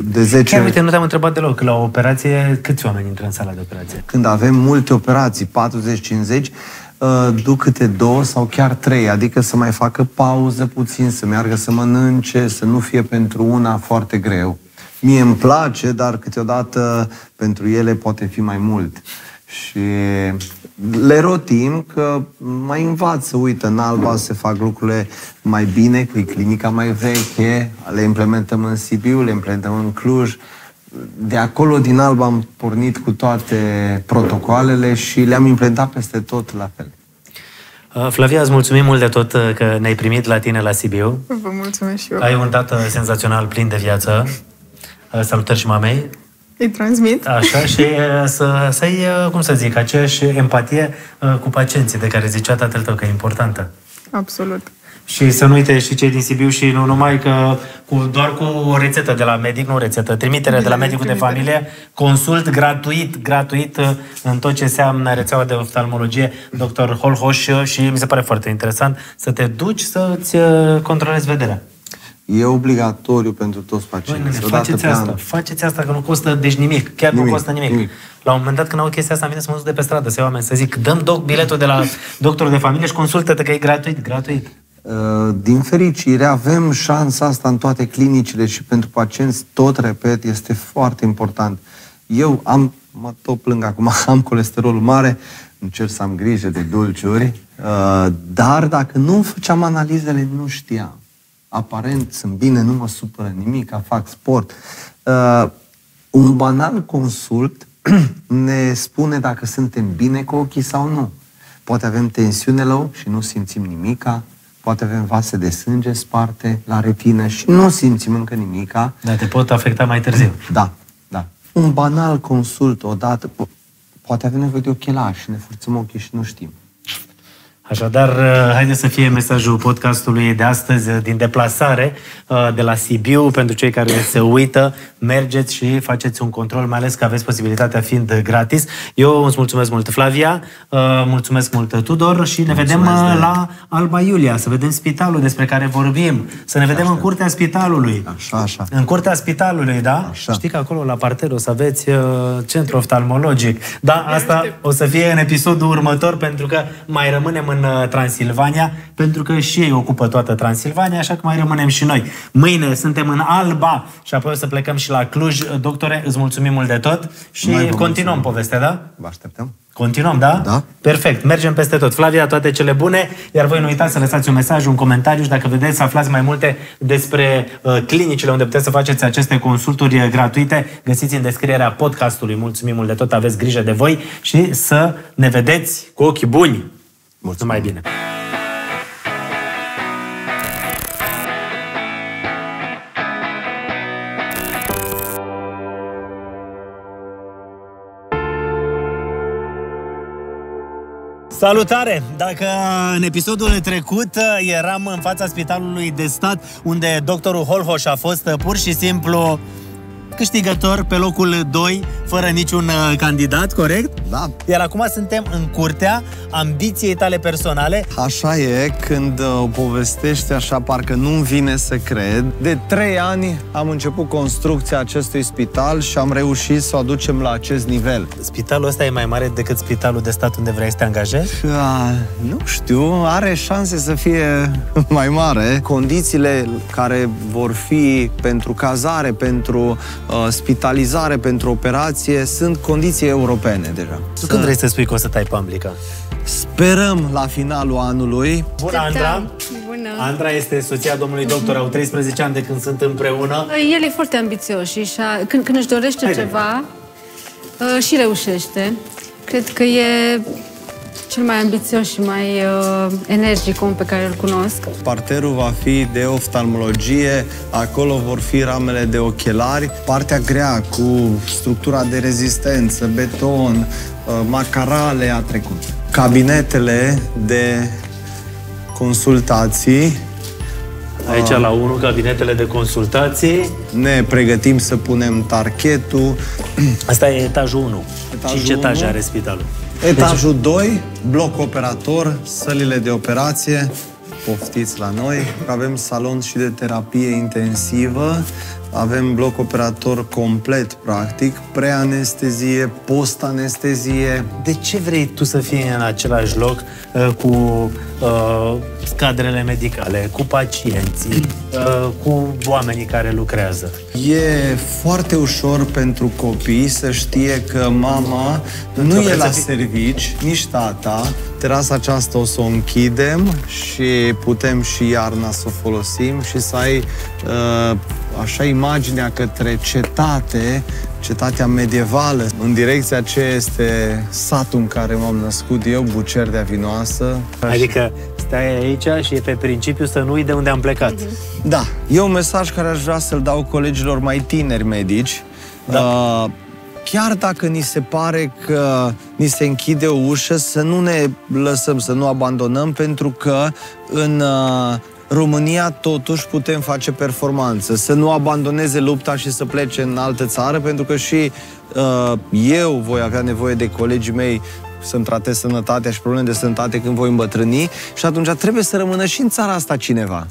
de 10 Chiar uite, nu te-am întrebat deloc. La o operație, câți oameni intră în sala de operație? când avem multe operații, 40-50, uh, duc câte două sau chiar trei, adică să mai facă pauză puțin, să meargă să mănânce, să nu fie pentru una foarte greu. Mie îmi place, dar câteodată pentru ele poate fi mai mult. Și le rotim că mai învață, uite, în Alba se fac lucrurile mai bine, că e clinica mai veche, le implementăm în Sibiu, le implementăm în Cluj, de acolo, din Alba, am pornit cu toate protocoalele și le-am implementat peste tot la fel. Uh, Flavia, îți mulțumim mult de tot uh, că ne-ai primit la tine la Sibiu. Vă mulțumesc și eu. Ai un tată senzațional, plin de viață. Uh, Salutări și mamei. Îi transmit. Așa, și uh, să, să ai, uh, cum să zic, aceeași empatie uh, cu pacienții de care zicea tatăl tău că e importantă. Absolut. Și să nu uite și cei din Sibiu și nu numai că cu, doar cu o rețetă de la medic, nu rețetă, trimitere de la medicul de familie, consult gratuit, gratuit uh, în tot ce înseamnă rețeaua de oftalmologie, dr. Holhoș și mi se pare foarte interesant să te duci să-ți uh, controlezi vederea. E obligatoriu pentru toți Băi, pacienții. nene, Odată faceți pe asta, an. faceți asta că nu costă deci nimic, chiar Nimic, nu costă nimic. nimic. La un moment dat când au chestia asta, îmi vine să mă duc de pe stradă, să iau oameni, să zic, dăm doc biletul de la doctorul de familie și consultă-te că e gratuit, gratuit. Uh, Din fericire, avem șansa asta în toate clinicile și pentru pacienți, tot repet, este foarte important. Eu am, mă tot plâng acum, am colesterol mare, încerc să am grijă de dulciuri, uh, dar dacă nu făceam analizele, nu știam. Aparent sunt bine, nu mă supără nimic, fac sport. Uh, Un banal consult ne spune dacă suntem bine cu ochii sau nu. Poate avem tensiune la ochi și nu simțim nimica, poate avem vase de sânge sparte la retină și nu simțim încă nimica. Dar te pot afecta mai târziu. Da, da. Un banal consult odată, po- poate avem nevoie de ochelari și ne furțăm ochii și nu știm. Așadar, uh, haideți să fie mesajul podcastului de astăzi uh, din deplasare uh, de la Sibiu. Pentru cei care se uită, mergeți și faceți un control, mai ales că aveți posibilitatea fiind gratis. Eu îți mulțumesc mult, Flavia, uh, mulțumesc mult, Tudor, și ne vedem Mulțumesc, uh, de- la Alba Iulia, să vedem spitalul despre care vorbim, să ne vedem în curtea spitalului. Așa, așa. În curtea spitalului, da? Așa. Știi că acolo la parter o să aveți uh, centru oftalmologic. Da, asta o să fie în episodul următor pentru că mai rămânem în uh, Transilvania, pentru că și ei ocupă toată Transilvania, așa că mai rămânem și noi. Mâine suntem în Alba și apoi o să plecăm și la Cluj. Doctore, îți mulțumim mult de tot și Noi vă continuăm mulțumim. povestea, da? Vă așteptăm. Continuăm, da? Da. Perfect. Mergem peste tot. Flavia, toate cele bune, iar voi nu uitați să lăsați un mesaj, un comentariu și dacă vedeți să aflați mai multe despre uh, clinicile unde puteți să faceți aceste consulturi uh, gratuite, găsiți în descrierea podcastului. Mulțumim mult de tot, aveți grijă de voi și să ne vedeți cu ochii buni. Mulțumim. Mai bine. Salutare! Dacă în episodul trecut uh, eram în fața spitalului de stat unde doctorul Holhoș a fost uh, pur și simplu câștigător pe locul 2, fără niciun uh, candidat, corect? Da. Iar acum suntem în curtea ambiției tale personale. Așa e, când uh, o povestești așa, parcă nu-mi vine să cred. De trei ani am început construcția acestui spital și am reușit să o aducem la acest nivel. Spitalul ăsta e mai mare decât spitalul de stat unde vrei să te angajezi? A, nu știu, are șanse să fie mai mare. Condițiile care vor fi pentru cazare, pentru uh, spitalizare, pentru operație, sunt condiții europene deja. Tu când vrei să spui că o să tai pamblica? Sperăm la finalul anului. Bună, Andra! Bună! Andra este soția domnului doctor, au 13 ani de când sunt împreună. El e foarte ambițios și și-a- când, când își dorește Haide. ceva, uh, și reușește. Cred că e cel mai ambițios și mai uh, energic om pe care îl cunosc. Parterul va fi de oftalmologie, acolo vor fi ramele de ochelari. Partea grea cu structura de rezistență, beton, uh, macarale a trecut. Cabinetele de consultații. Aici la 1, cabinetele de consultații. Ne pregătim să punem tarchetul. Asta e etajul 1. Etajul 5 etaje unu. are spitalul. Etajul 2, bloc operator, sălile de operație. Poftiți la noi. Avem salon și de terapie intensivă. Avem bloc operator complet, practic, preanestezie, post-anestezie. De ce vrei tu să fii în același loc uh, cu uh, cadrele medicale, cu pacienții, uh, cu oamenii care lucrează? E foarte ușor pentru copii să știe că mama nu e la servici, nici tata. Terasa aceasta o să o închidem și putem și iarna să o folosim și să ai uh, așa imaginea către cetate, cetatea medievală, în direcția ce este satul în care m-am născut eu, Bucerdea Vinoasă. Adică stai aici și e pe principiu să nu uit de unde am plecat. Da, e un mesaj care aș vrea să-l dau colegilor mai tineri medici. Da. Uh, chiar dacă ni se pare că ni se închide o ușă, să nu ne lăsăm, să nu abandonăm, pentru că în uh, România totuși putem face performanță, să nu abandoneze lupta și să plece în altă țară, pentru că și uh, eu voi avea nevoie de colegii mei să-mi tratez sănătatea și probleme de sănătate când voi îmbătrâni și atunci trebuie să rămână și în țara asta cineva.